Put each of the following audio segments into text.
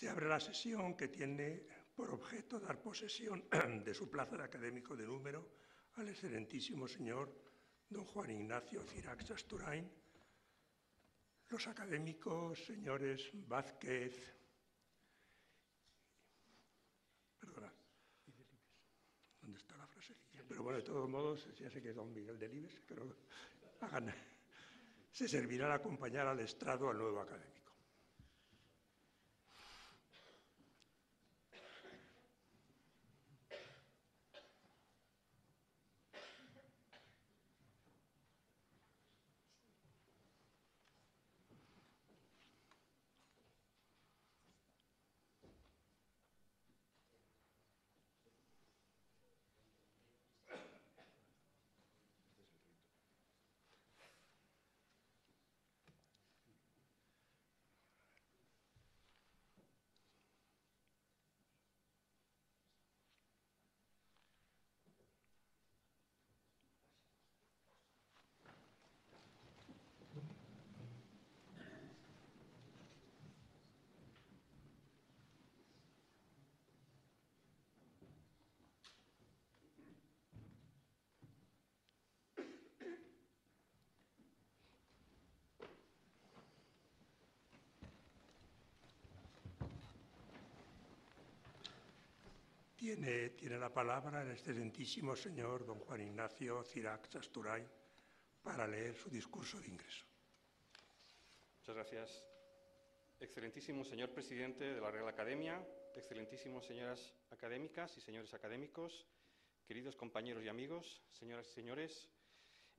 Se abre la sesión que tiene por objeto dar posesión de su plaza de académico de número al excelentísimo señor don Juan Ignacio Cirax Asturain, los académicos señores Vázquez, perdona, ¿dónde está la frase? Pero bueno, de todos modos, ya sé que es don Miguel Delibes, pero hagan, se servirá a acompañar al estrado al nuevo académico. Tiene, la palabra el excelentísimo señor don Juan Ignacio Cirac Asturay para leer su discurso de ingreso. Muchas gracias. Excelentísimo señor presidente de la Real Academia, excelentísimas señoras académicas y señores académicos, queridos compañeros y amigos, señoras y señores,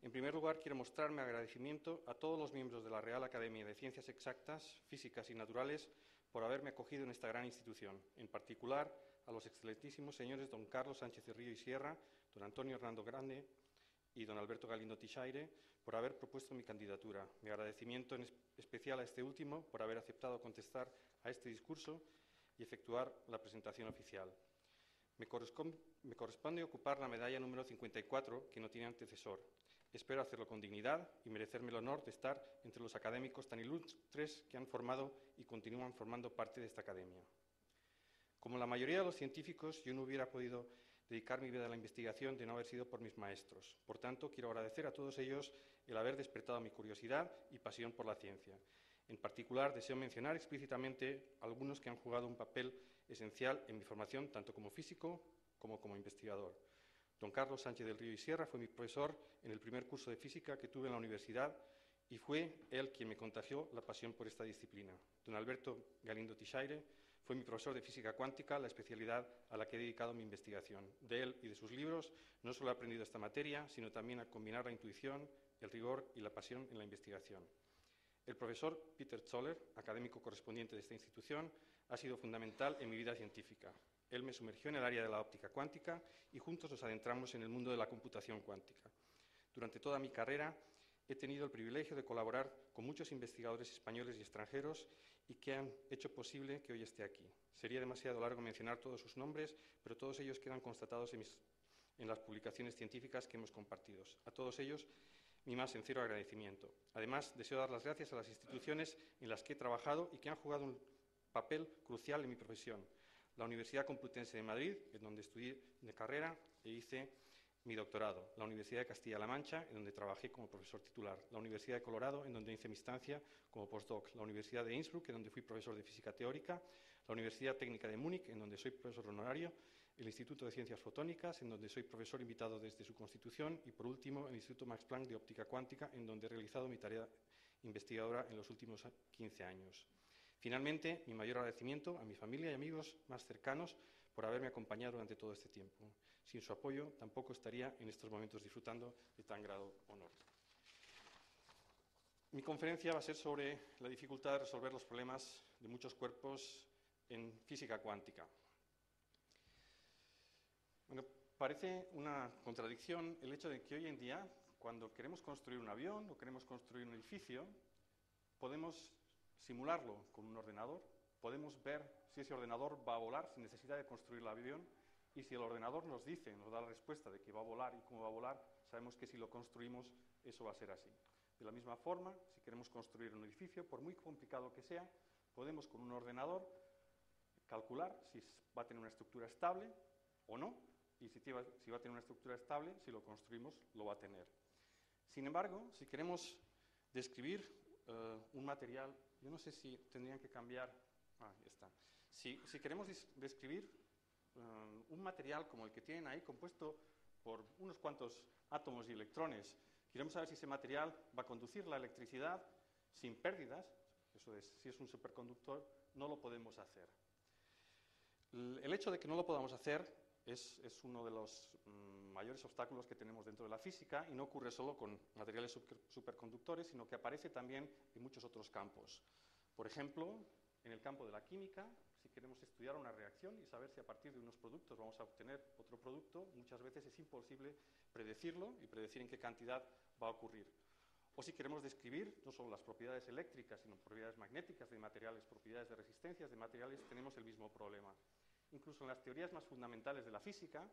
en primer lugar quiero mostrar mi agradecimiento a todos los miembros de la Real Academia de Ciencias Exactas, Físicas y Naturales por haberme acogido en esta gran institución, en particular a los excelentísimos señores don Carlos Sánchez de Río y Sierra, don Antonio Hernando Grande y don Alberto Galindo Tixaire por haber propuesto mi candidatura. Mi agradecimiento en especial a este último por haber aceptado contestar a este discurso y efectuar la presentación oficial. Me corresponde ocupar la medalla número 54, que no tiene antecesor. Espero hacerlo con dignidad y merecerme el honor de estar entre los académicos tan ilustres que han formado y continúan formando parte de esta academia. Como la mayoría de los científicos, yo no hubiera podido dedicar mi vida a la investigación de no haber sido por mis maestros. Por tanto, quiero agradecer a todos ellos el haber despertado mi curiosidad y pasión por la ciencia. En particular, deseo mencionar explícitamente algunos que han jugado un papel esencial en mi formación, tanto como físico como como investigador. Don Carlos Sánchez del Río y Sierra fue mi profesor en el primer curso de física que tuve en la universidad y fue él quien me contagió la pasión por esta disciplina. Don Alberto Galindo Tixaire fue mi profesor de física cuántica, la especialidad a la que he dedicado mi investigación. De él y de sus libros no solo he aprendido esta materia, sino también a combinar la intuición, el rigor y la pasión en la investigación. El profesor Peter Zoller, académico correspondiente de esta institución, ha sido fundamental en mi vida científica. Él me sumergió en el área de la óptica cuántica y juntos nos adentramos en el mundo de la computación cuántica. Durante toda mi carrera he tenido el privilegio de colaborar con muchos investigadores españoles y extranjeros y que han hecho posible que hoy esté aquí. Sería demasiado largo mencionar todos sus nombres, pero todos ellos quedan constatados en, en las publicaciones científicas que hemos compartido. A todos ellos mi más sincero agradecimiento. Además, deseo dar las gracias a las instituciones en las que he trabajado y que han jugado un papel crucial en mi profesión. La Universidad Complutense de Madrid, en donde estudié de carrera e hice mi doctorado, la Universidad de Castilla-La Mancha, en donde trabajé como profesor titular, la Universidad de Colorado, en donde hice mi estancia como postdoc, la Universidad de Innsbruck, en donde fui profesor de física teórica, la Universidad Técnica de Múnich, en donde soy profesor honorario, el Instituto de Ciencias Fotónicas, en donde soy profesor invitado desde su constitución, y por último, el Instituto Max Planck de Óptica Cuántica, en donde he realizado mi tarea investigadora en los últimos 15 años. Finalmente, mi mayor agradecimiento a mi familia y amigos más cercanos por haberme acompañado durante todo este tiempo. Sin su apoyo, tampoco estaría en estos momentos disfrutando de tan grado honor. Mi conferencia va a ser sobre la dificultad de resolver los problemas de muchos cuerpos en física cuántica. Bueno, parece una contradicción el hecho de que hoy en día, cuando queremos construir un avión o queremos construir un edificio, podemos simularlo con un ordenador, podemos ver si ese ordenador va a volar sin necesidad de construir el avión y si el ordenador nos dice, nos da la respuesta de que va a volar y cómo va a volar, sabemos que si lo construimos eso va a ser así. De la misma forma, si queremos construir un edificio, por muy complicado que sea, podemos con un ordenador calcular si va a tener una estructura estable o no, y si, va a tener una estructura estable, si lo construimos, lo va a tener. Sin embargo, si queremos describir eh, un material, yo no sé si tendrían que cambiar, ah, está. Si, queremos describir eh, un material como el que tienen ahí, compuesto por unos cuantos átomos y electrones, queremos saber si ese material va a conducir la electricidad sin pérdidas, eso es, si es un superconductor, no lo podemos hacer. El hecho de que no lo podamos hacer es, uno de los mm, mayores obstáculos que tenemos dentro de la física y no ocurre solo con materiales superconductores, sino que aparece también en muchos otros campos. Por ejemplo, en el campo de la química, queremos estudiar una reacción y saber si a partir de unos productos vamos a obtener otro producto, muchas veces es imposible predecirlo y predecir en qué cantidad va a ocurrir. O si queremos describir no solo las propiedades eléctricas, sino propiedades magnéticas de materiales, propiedades de resistencias de materiales, tenemos el mismo problema. Incluso en las teorías más fundamentales de la física,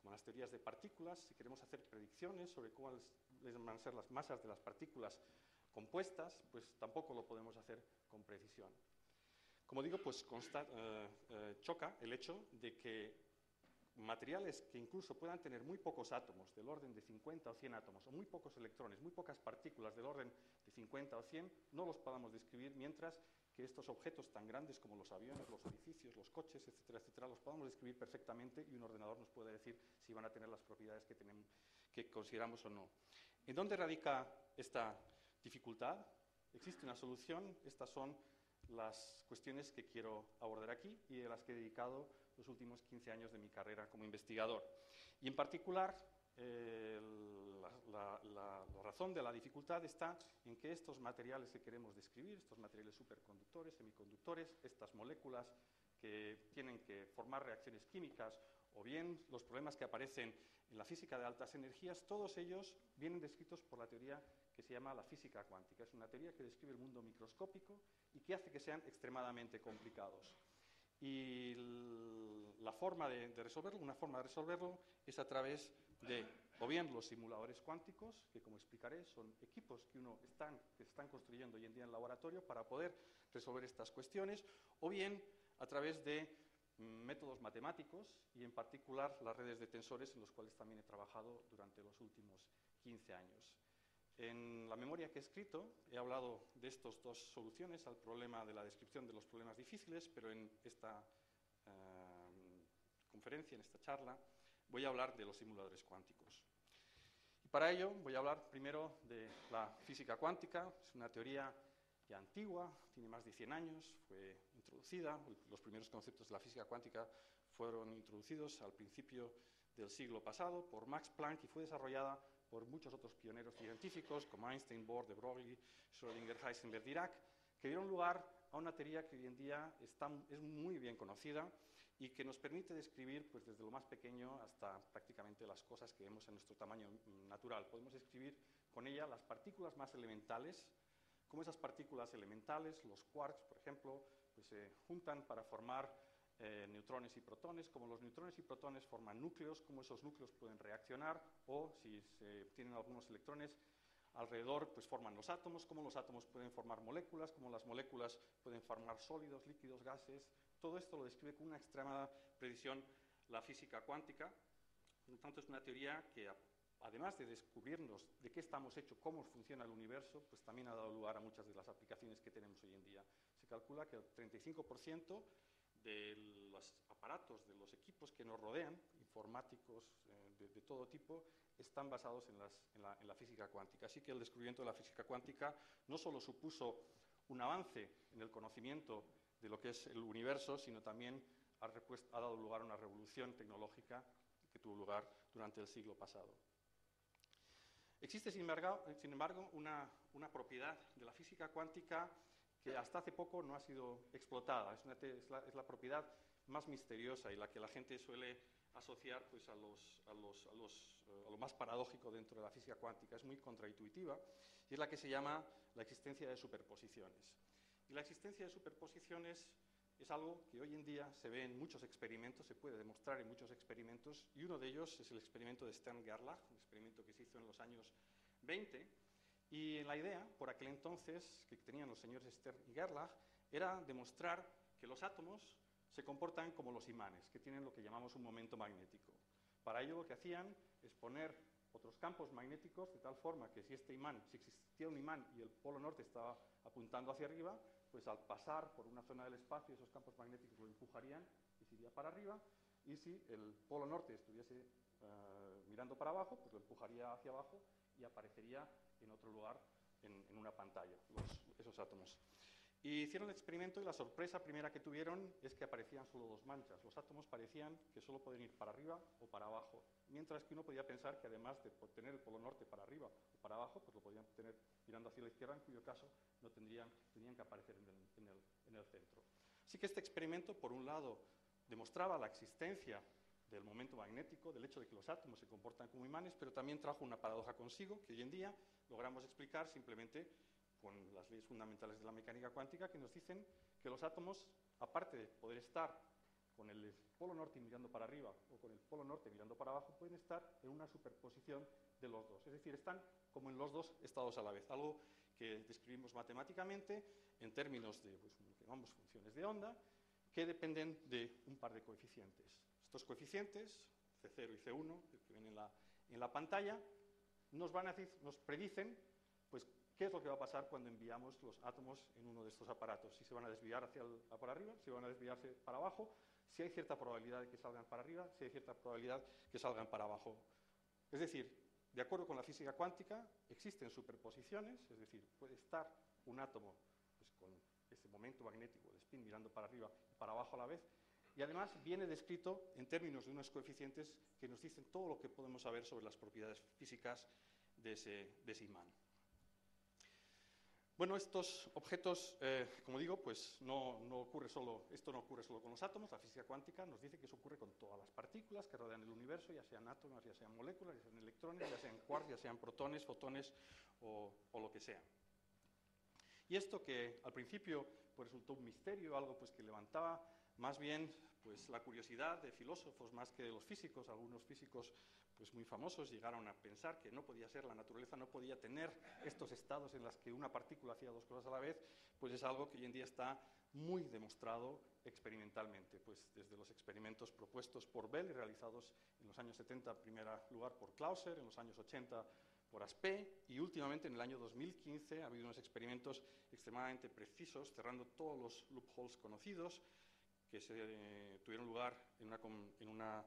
como las teorías de partículas, si queremos hacer predicciones sobre cuáles van a ser las masas de las partículas compuestas, pues tampoco lo podemos hacer con precisión. Como digo, pues eh, eh, choca el hecho de que materiales que incluso puedan tener muy pocos átomos, del orden de 50 o 100 átomos, o muy pocos electrones, muy pocas partículas del orden de 50 o 100, no los podamos describir, mientras que estos objetos tan grandes como los aviones, los edificios, los coches, etcétera, etcétera, los podamos describir perfectamente y un ordenador nos puede decir si van a tener las propiedades que, tenemos, que consideramos o no. ¿En dónde radica esta dificultad? Existe una solución, estas son las cuestiones que quiero abordar aquí y de las que he dedicado los últimos 15 años de mi carrera como investigador. Y en particular, eh, la, razón de la dificultad está en que estos materiales que queremos describir, estos materiales superconductores, semiconductores, estas moléculas que tienen que formar reacciones químicas o bien los problemas que aparecen en la física de altas energías, todos ellos vienen descritos por la teoría que se llama la física cuántica. Es una teoría que describe el mundo microscópico y que hace que sean extremadamente complicados. Y la forma de, resolverlo, una forma de resolverlo es a través de o bien los simuladores cuánticos, que como explicaré son equipos que uno están, que están construyendo hoy en día en el laboratorio para poder resolver estas cuestiones, o bien a través de métodos matemáticos y en particular las redes de tensores en los cuales también he trabajado durante los últimos 15 años. En la memoria que he escrito he hablado de estas dos soluciones al problema de la descripción de los problemas difíciles, pero en esta eh, conferencia, en esta charla, voy a hablar de los simuladores cuánticos. Y para ello voy a hablar primero de la física cuántica. Es una teoría ya antigua, tiene más de 100 años, fue introducida. Los primeros conceptos de la física cuántica fueron introducidos al principio del siglo pasado por Max Planck y fue desarrollada por muchos otros pioneros científicos como Einstein, Bohr, de Broglie, Schrödinger, Heisenberg, Dirac, que dieron lugar a una teoría que hoy en día está, es muy bien conocida y que nos permite describir pues, desde lo más pequeño hasta prácticamente las cosas que vemos en nuestro tamaño natural. Podemos describir con ella las partículas más elementales, cómo esas partículas elementales, los quarks, por ejemplo, pues, se juntan para formar eh, neutrones y protones, como los neutrones y protones forman núcleos, cómo esos núcleos pueden reaccionar, o si tienen algunos electrones alrededor, pues forman los átomos, cómo los átomos pueden formar moléculas, cómo las moléculas pueden formar sólidos, líquidos, gases. Todo esto lo describe con una extrema precisión la física cuántica. Por lo tanto, es una teoría que, además de descubrirnos de qué estamos hechos, cómo funciona el universo, pues también ha dado lugar a muchas de las aplicaciones que tenemos hoy en día. Se calcula que el 35% de los aparatos, de los equipos que nos rodean, informáticos eh, de, todo tipo, están basados en, la, física cuántica. Así que el descubrimiento de la física cuántica no solo supuso un avance en el conocimiento de lo que es el universo, sino también ha, dado lugar a una revolución tecnológica que tuvo lugar durante el siglo pasado. Existe, sin embargo, una, una propiedad de la física cuántica hasta hace poco no ha sido explotada. Es, la, propiedad más misteriosa y la que la gente suele asociar pues, a, lo más paradójico dentro de la física cuántica. Es muy contraintuitiva y es la que se llama la existencia de superposiciones. Y la existencia de superposiciones es algo que hoy en día se ve en muchos experimentos, se puede demostrar en muchos experimentos, y uno de ellos es el experimento de Stern-Gerlach, un experimento que se hizo en los años 20, y la idea, por aquel entonces, que tenían los señores Stern y Gerlach, era demostrar que los átomos se comportan como los imanes, que tienen lo que llamamos un momento magnético. Para ello lo que hacían es poner otros campos magnéticos de tal forma que si este imán, si existía un imán y el polo norte estaba apuntando hacia arriba, pues al pasar por una zona del espacio esos campos magnéticos lo empujarían y se iría para arriba, y si el polo norte estuviese eh, mirando para abajo, pues lo empujaría hacia abajo y aparecería en otro lugar en, una pantalla, esos átomos. Y hicieron el experimento y la sorpresa primera que tuvieron es que aparecían solo dos manchas. Los átomos parecían que solo podían ir para arriba o para abajo, mientras que uno podía pensar que además de tener el polo norte para arriba o para abajo, pues lo podían tener mirando hacia la izquierda, en cuyo caso no tendrían, tenían que aparecer en el, en el centro. Así que este experimento, por un lado, demostraba la existencia del momento magnético, del hecho de que los átomos se comportan como imanes, pero también trajo una paradoja consigo que hoy en día logramos explicar simplemente con las leyes fundamentales de la mecánica cuántica que nos dicen que los átomos, aparte de poder estar con el polo norte mirando para arriba o con el polo norte mirando para abajo, pueden estar en una superposición de los dos. Es decir, están como en los dos estados a la vez. Algo que describimos matemáticamente en términos de pues, llamamos funciones de onda, que dependen de un par de coeficientes. Estos coeficientes, C0 y C1, que ven en la, pantalla, nos, predicen pues, qué es lo que va a pasar cuando enviamos los átomos en uno de estos aparatos. Si se van a desviar hacia para arriba, si van a desviarse para abajo, si hay cierta probabilidad de que salgan para arriba, si hay cierta probabilidad que salgan para abajo. Es decir, de acuerdo con la física cuántica, existen superposiciones, es decir, puede estar un átomo pues, con ese momento magnético de spin mirando para arriba y para abajo a la vez, y además viene descrito en términos de unos coeficientes que nos dicen todo lo que podemos saber sobre las propiedades físicas de ese, imán. Bueno, estos objetos, eh, como digo, pues no, ocurre solo, esto no ocurre solo con los átomos, la física cuántica nos dice que eso ocurre con todas las partículas que rodean el universo, ya sean átomos, ya sean moléculas, ya sean electrones, ya sean quarks, ya sean protones, fotones o, lo que sea. Y esto que al principio pues, resultó un misterio, algo pues, que levantaba más bien pues, la curiosidad de filósofos más que de los físicos. Algunos físicos pues, muy famosos llegaron a pensar que no podía ser, la naturaleza no podía tener estos estados en los que una partícula hacía dos cosas a la vez, pues es algo que hoy en día está muy demostrado experimentalmente, pues desde los experimentos propuestos por Bell y realizados en los años 70, en primer lugar por Clauser, en los años 80 por ASPE y últimamente en el año 2015 ha habido unos experimentos extremadamente precisos cerrando todos los loopholes conocidos que se, eh, tuvieron lugar en una,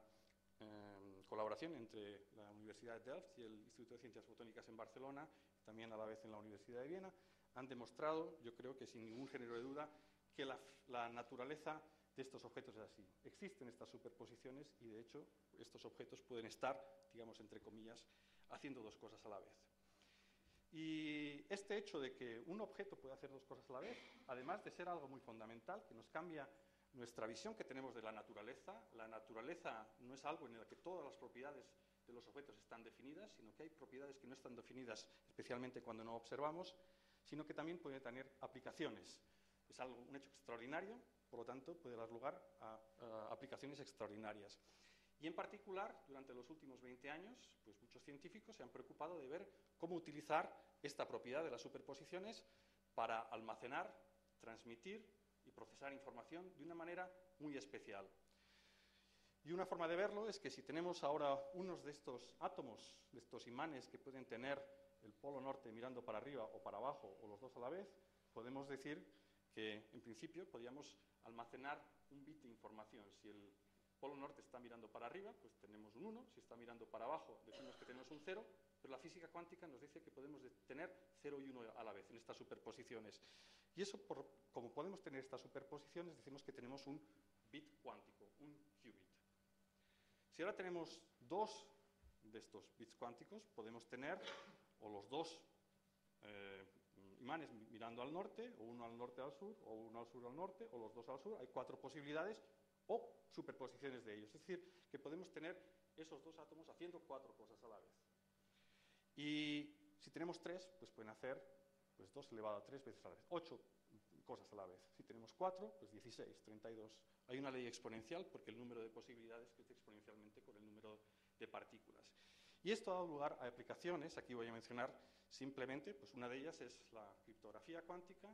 em, colaboración entre la Universidad de Delft y el Instituto de Ciencias Fotónicas en Barcelona, también a la vez en la Universidad de Viena, han demostrado, yo creo que sin ningún género de duda, que la, la naturaleza de estos objetos es así. Existen estas superposiciones y, de hecho, estos objetos pueden estar, digamos, entre comillas, haciendo dos cosas a la vez. Y este hecho de que un objeto puede hacer dos cosas a la vez, además de ser algo muy fundamental, que nos cambia nuestra visión que tenemos de la naturaleza, la naturaleza no es algo en el que todas las propiedades de los objetos están definidas, sino que hay propiedades que no están definidas, especialmente cuando no observamos, sino que también puede tener aplicaciones. Es algo, un hecho extraordinario, por lo tanto, puede dar lugar a, aplicaciones extraordinarias. Y en particular, durante los últimos 20 años, pues muchos científicos se han preocupado de ver cómo utilizar esta propiedad de las superposiciones para almacenar, transmitir y procesar información de una manera muy especial. Y una forma de verlo es que si tenemos ahora unos de estos átomos, de estos imanes que pueden tener el polo norte mirando para arriba o para abajo o los dos a la vez, podemos decir que en principio podríamos almacenar un bit de información. Si el polo norte está mirando para arriba, pues tenemos un 1, si está mirando para abajo, decimos que tenemos un 0, pero la física cuántica nos dice que podemos tener 0 y 1 a la vez en estas superposiciones. Y eso, como podemos tener estas superposiciones, decimos que tenemos un bit cuántico, un qubit. Si ahora tenemos dos de estos bits cuánticos, podemos tener o los dos eh, imanes mirando al norte, o uno al norte al sur, o uno al sur al norte, o los dos al sur. Hay cuatro posibilidades o superposiciones de ellos. Es decir, que podemos tener esos dos átomos haciendo cuatro cosas a la vez. Y si tenemos tres, pues pueden hacer pues 2 elevado a 3 veces a la vez, 8 cosas a la vez. Si tenemos 4, pues 16, 32. Hay una ley exponencial porque el número de posibilidades crece exponencialmente con el número de partículas. Y esto ha dado lugar a aplicaciones, aquí voy a mencionar simplemente, pues una de ellas es la criptografía cuántica,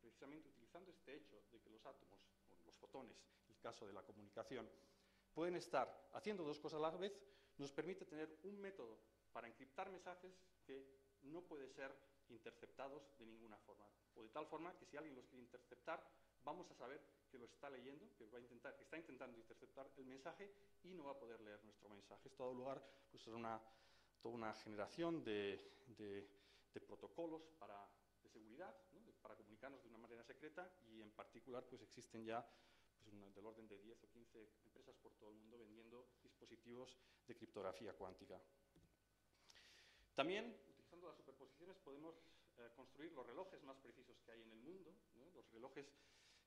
precisamente utilizando este hecho de que los átomos, o los fotones, el caso de la comunicación, pueden estar haciendo dos cosas a la vez, nos permite tener un método para encriptar mensajes que no puede ser interceptados de ninguna forma. O de tal forma que si alguien los quiere interceptar, vamos a saber que lo está leyendo, que va a intentar, está intentando interceptar el mensaje y no va a poder leer nuestro mensaje. Esto ha dado lugar pues, a una, toda una generación de, protocolos para, de seguridad, para comunicarnos de una manera secreta y en particular pues, existen ya pues, del orden de 10 o 15 empresas por todo el mundo vendiendo dispositivos de criptografía cuántica. También, utilizando las superposiciones, podemos eh, construir los relojes más precisos que hay en el mundo, los relojes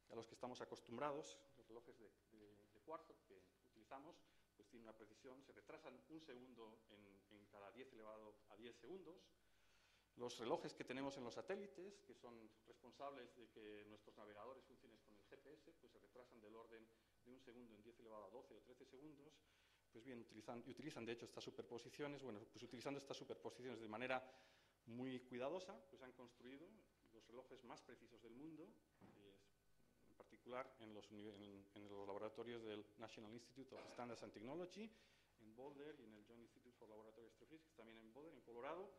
a los que estamos acostumbrados, los relojes de, cuarzo que utilizamos, pues tienen una precisión, se retrasan un segundo en, cada 10 elevado a 10 segundos. Los relojes que tenemos en los satélites, que son responsables de que nuestros navegadores funcionen con el GPS, pues se retrasan del orden de un segundo en 10 elevado a 12 o 13 segundos pues bien, utilizan, y utilizan de hecho estas superposiciones, bueno, pues utilizando estas superposiciones de manera muy cuidadosa, pues han construido los relojes más precisos del mundo, en particular en los, en, los, laboratorios del National Institute of Standards and Technology, en Boulder, y en el Joint Institute for Laboratory Astrophysics, también en Boulder, en Colorado,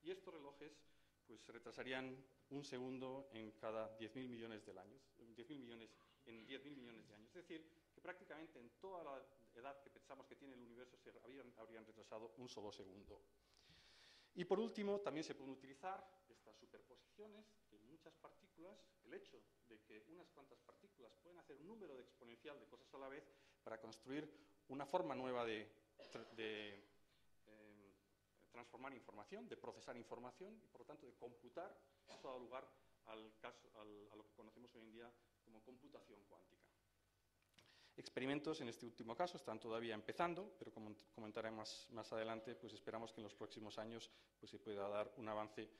y estos relojes pues se retrasarían un segundo en cada 10.000 millones de años, 10.000 millones en 10.000 millones de años. Es decir, prácticamente en toda la edad que pensamos que tiene el universo se habrían, retrasado un solo segundo. Y por último, también se pueden utilizar estas superposiciones en muchas partículas, el hecho de que unas cuantas partículas pueden hacer un número de exponencial de cosas a la vez para construir una forma nueva de, em, transformar información, de procesar información y por lo tanto de computar, eso ha dado lugar al caso, a lo que conocemos hoy en día como computación cuántica. Experimentos, en este último caso, están todavía empezando, pero como comentaré más, más adelante, pues esperamos que en los próximos años pues, se pueda dar un avance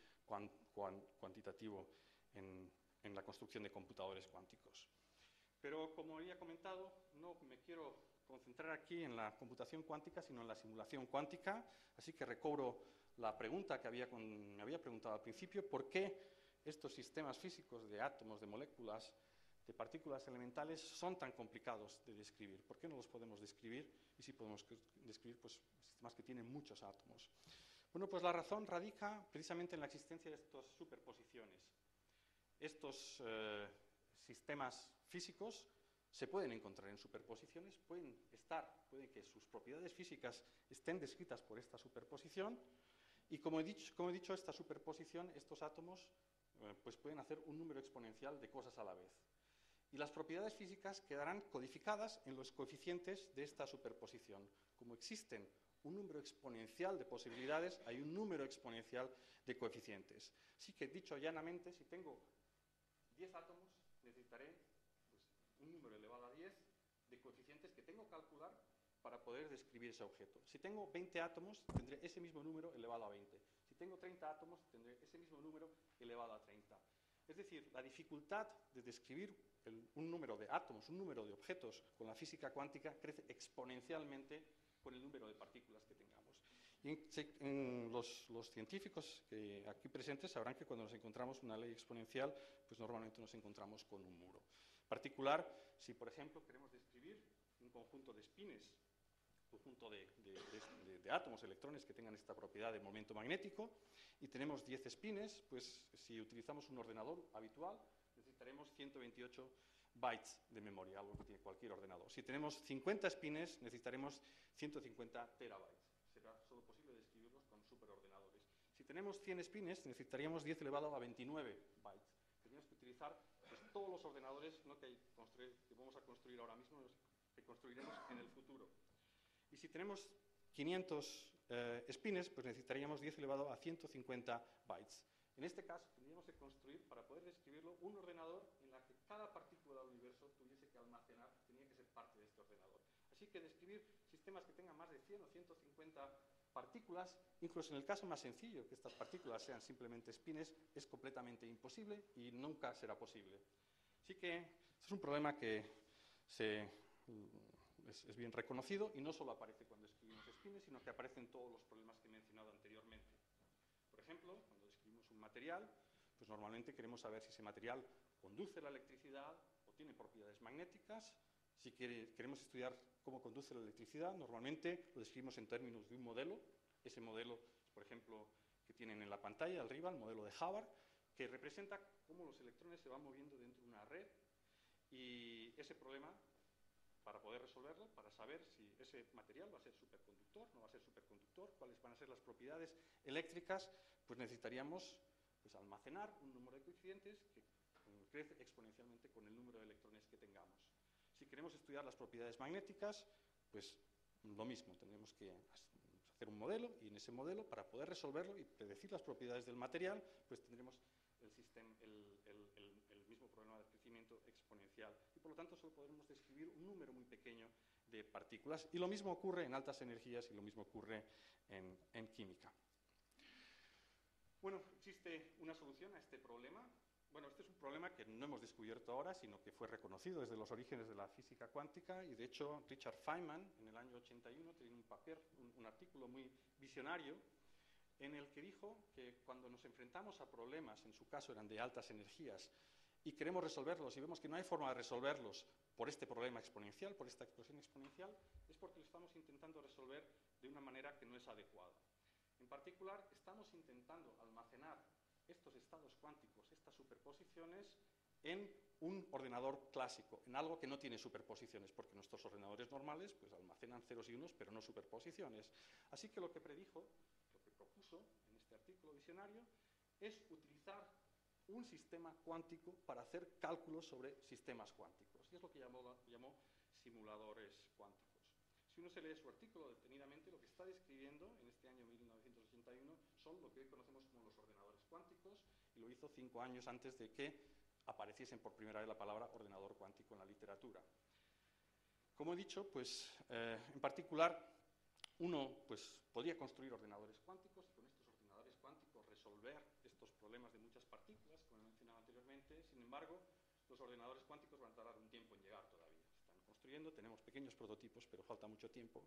cuantitativo en, en la construcción de computadores cuánticos. Pero, como había comentado, no me quiero concentrar aquí en la computación cuántica, sino en la simulación cuántica, así que recobro la pregunta que había me había preguntado al principio, ¿por qué estos sistemas físicos de átomos, de moléculas, de partículas elementales son tan complicados de describir. ¿Por qué no los podemos describir? Y si podemos describir pues, sistemas que tienen muchos átomos. Bueno, pues la razón radica precisamente en la existencia de estas superposiciones. Estos eh, sistemas físicos se pueden encontrar en superposiciones, pueden estar, puede que sus propiedades físicas estén descritas por esta superposición, y como he dicho, como he dicho esta superposición, estos átomos eh, pues pueden hacer un número exponencial de cosas a la vez y las propiedades físicas quedarán codificadas en los coeficientes de esta superposición. Como existen un número exponencial de posibilidades, hay un número exponencial de coeficientes. Así que, dicho llanamente, si tengo 10 átomos, necesitaré pues, un número elevado a 10 de coeficientes que tengo que calcular para poder describir ese objeto. Si tengo 20 átomos, tendré ese mismo número elevado a 20. Si tengo 30 átomos, tendré ese mismo número elevado a 30. Es decir, la dificultad de describir un número de átomos, un número de objetos con la física cuántica crece exponencialmente con el número de partículas que tengamos. Y los, científicos aquí presentes sabrán que cuando nos encontramos una ley exponencial, pues normalmente nos encontramos con un muro. En particular, si por ejemplo queremos describir un conjunto de espines, un conjunto de, de, átomos, electrones que tengan esta propiedad de momento magnético, y tenemos 10 espines, pues si utilizamos un ordenador habitual, necesitaremos 128 bytes de memoria, algo que tiene cualquier ordenador. Si tenemos 50 espines, necesitaremos 150 terabytes. Será solo posible describirlos con superordenadores. Si tenemos 100 espines, necesitaríamos 10 elevado a 29 bytes. Tenemos que utilizar pues, todos los ordenadores ¿no? que, que, vamos a construir ahora mismo, que construiremos en el futuro. Y si tenemos 500 eh, espines, pues necesitaríamos 10 elevado a 150 bytes. En este caso, tendríamos que construir, para poder describirlo, un ordenador en la que cada partícula del universo tuviese que almacenar, tenía que ser parte de este ordenador. Así que describir sistemas que tengan más de 100 o 150 partículas, incluso en el caso más sencillo, que estas partículas sean simplemente espines, es completamente imposible y nunca será posible. Así que este es un problema que mm, es, es bien reconocido y no solo aparece cuando escribimos espines, sino que aparecen todos los problemas que he mencionado anteriormente. Por ejemplo, material, pues normalmente queremos saber si ese material conduce la electricidad o tiene propiedades magnéticas Si queremos estudiar cómo conduce la electricidad, normalmente lo describimos en términos de un modelo. Ese modelo, por ejemplo, que tienen en la pantalla arriba, el modelo de Hubbard, que representa cómo los electrones se van moviendo dentro de una red y ese problema, para poder resolverlo, para saber si ese material va a ser superconductor, no va a ser superconductor, cuáles van a ser las propiedades eléctricas, pues necesitaríamos pues, almacenar un número de coeficientes que crece exponencialmente con el número de electrones que tengamos. Si queremos estudiar las propiedades magnéticas, pues lo mismo, tendremos que hacer un modelo y en ese modelo, para poder resolverlo y predecir las propiedades del material, pues tendremos el, mismo problema de crecimiento exponencial. Y por lo tanto solo podremos describir un número muy pequeño de partículas. Y lo mismo ocurre en altas energías y lo mismo ocurre en química. Bueno, existe una solución a este problema. Bueno, este es un problema que no hemos descubierto ahora, sino que fue reconocido desde los orígenes de la física cuántica y de hecho Richard Feynman en el año 81 tiene un papel, un artículo muy visionario en el que dijo que cuando nos enfrentamos a problemas, en su caso eran de altas energías, y queremos resolverlos y vemos que no hay forma de resolverlos por este problema exponencial, por esta explosión exponencial, es porque lo estamos intentando resolver de una manera que no es adecuada. En particular, estamos intentando almacenar estos estados cuánticos, estas superposiciones, en un ordenador clásico, en algo que no tiene superposiciones, porque nuestros ordenadores normales pues, almacenan ceros y unos, pero no superposiciones. Así que lo que predijo propuso en este artículo visionario es utilizar un sistema cuántico para hacer cálculos sobre sistemas cuánticos. Y es lo que llamó, llamó simuladores cuánticos. Si uno se lee su artículo detenidamente, lo que está describiendo en este año 1981 son lo que hoy conocemos como los ordenadores cuánticos, y lo hizo cinco años antes de que apareciesen por primera vez la palabra ordenador cuántico en la literatura. Como he dicho, pues eh, en particular uno pues, podría construir ordenadores cuánticos y con estos ordenadores cuánticos resolver estos problemas de muchas partículas, como he mencionado anteriormente. Sin embargo, los ordenadores cuánticos van a tardar un tiempo en llegar todavía. Están construyendo, tenemos pequeños prototipos, pero falta mucho tiempo.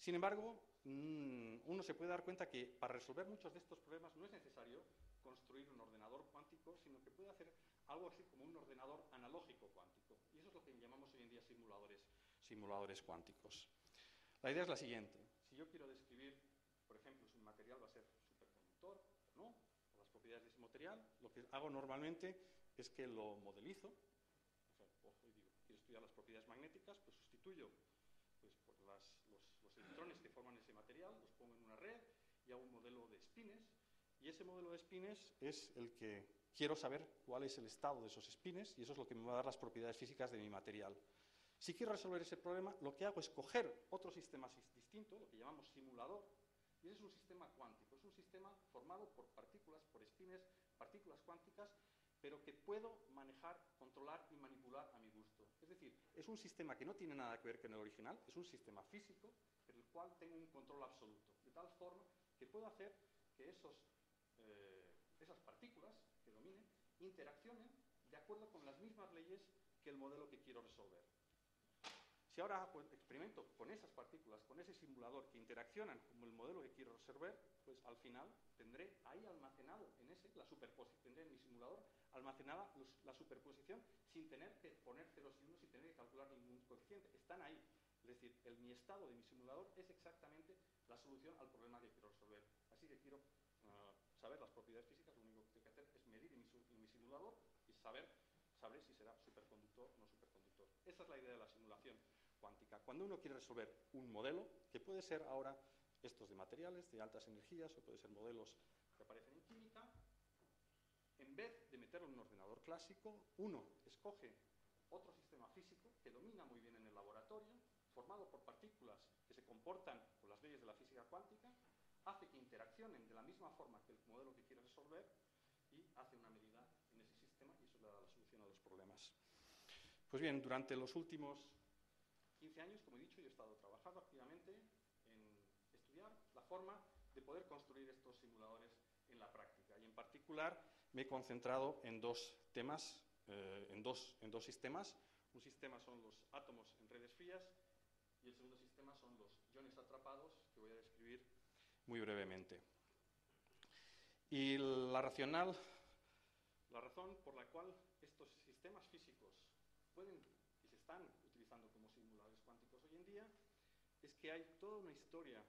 Sin embargo, mm, uno se puede dar cuenta que para resolver muchos de estos problemas no es necesario construir un ordenador cuántico, sino que puede hacer algo así como un ordenador analógico cuántico. Y eso es lo que llamamos hoy en día simuladores, simuladores cuánticos. La idea es la siguiente. Si yo quiero describir, por ejemplo, si un material va a ser superconductor o no, o las propiedades de ese material, lo que hago normalmente es que lo modelizo. O sea, digo, quiero estudiar las propiedades magnéticas, pues sustituyo electrones que forman ese material, los pongo en una red y hago un modelo de spines. Y ese modelo de spines es el que quiero saber cuál es el estado de esos spines y eso es lo que me va a dar las propiedades físicas de mi material. Si quiero resolver ese problema, lo que hago es coger otro sistema distinto, lo que llamamos simulador, y ese es un sistema cuántico. Es un sistema formado por partículas, por espines, partículas cuánticas, pero que puedo manejar, controlar y manipular a mi gusto. Es decir, es un sistema que no tiene nada que ver con el original, es un sistema físico, cual tengo un control absoluto, de tal forma que puedo hacer que esos, eh, esas partículas que dominen interaccionen de acuerdo con las mismas leyes que el modelo que quiero resolver. Si ahora experimento con esas partículas, con ese simulador que interaccionan como el modelo que quiero resolver, pues al final tendré ahí almacenado en ese la superposición, tendré en mi simulador almacenada la superposición sin tener que poner ceros y unos, sin tener que calcular ningún coeficiente. Están ahí. Es decir, el, mi estado de mi simulador es exactamente la solución al problema que quiero resolver. Así que quiero ah, saber las propiedades físicas, lo único que tengo que hacer es medir en mi, simulador y saber, saber si será superconductor o no superconductor. Esa es la idea de la simulación cuántica. Cuando uno quiere resolver un modelo, que puede ser ahora estos de materiales, de altas energías, o puede ser modelos que aparecen en química, en vez de meterlo en un ordenador clásico, uno escoge otro sistema físico que domina muy bien en el laboratorio, formado por partículas que se comportan con las leyes de la física cuántica, hace que interaccionen de la misma forma que el modelo que quiere resolver y hace una medida en ese sistema y eso le da la solución a los problemas. Pues bien, durante los últimos 15 años, como he dicho, yo he estado trabajando activamente en estudiar la forma de poder construir estos simuladores en la práctica. Y en particular me he concentrado en dos temas, eh, en, dos, en dos sistemas. Un sistema son los átomos en redes frías y el segundo sistema son los iones atrapados, que voy a describir muy brevemente. Y la racional, la razón por la cual estos sistemas físicos pueden y se están utilizando como es que hay toda una historia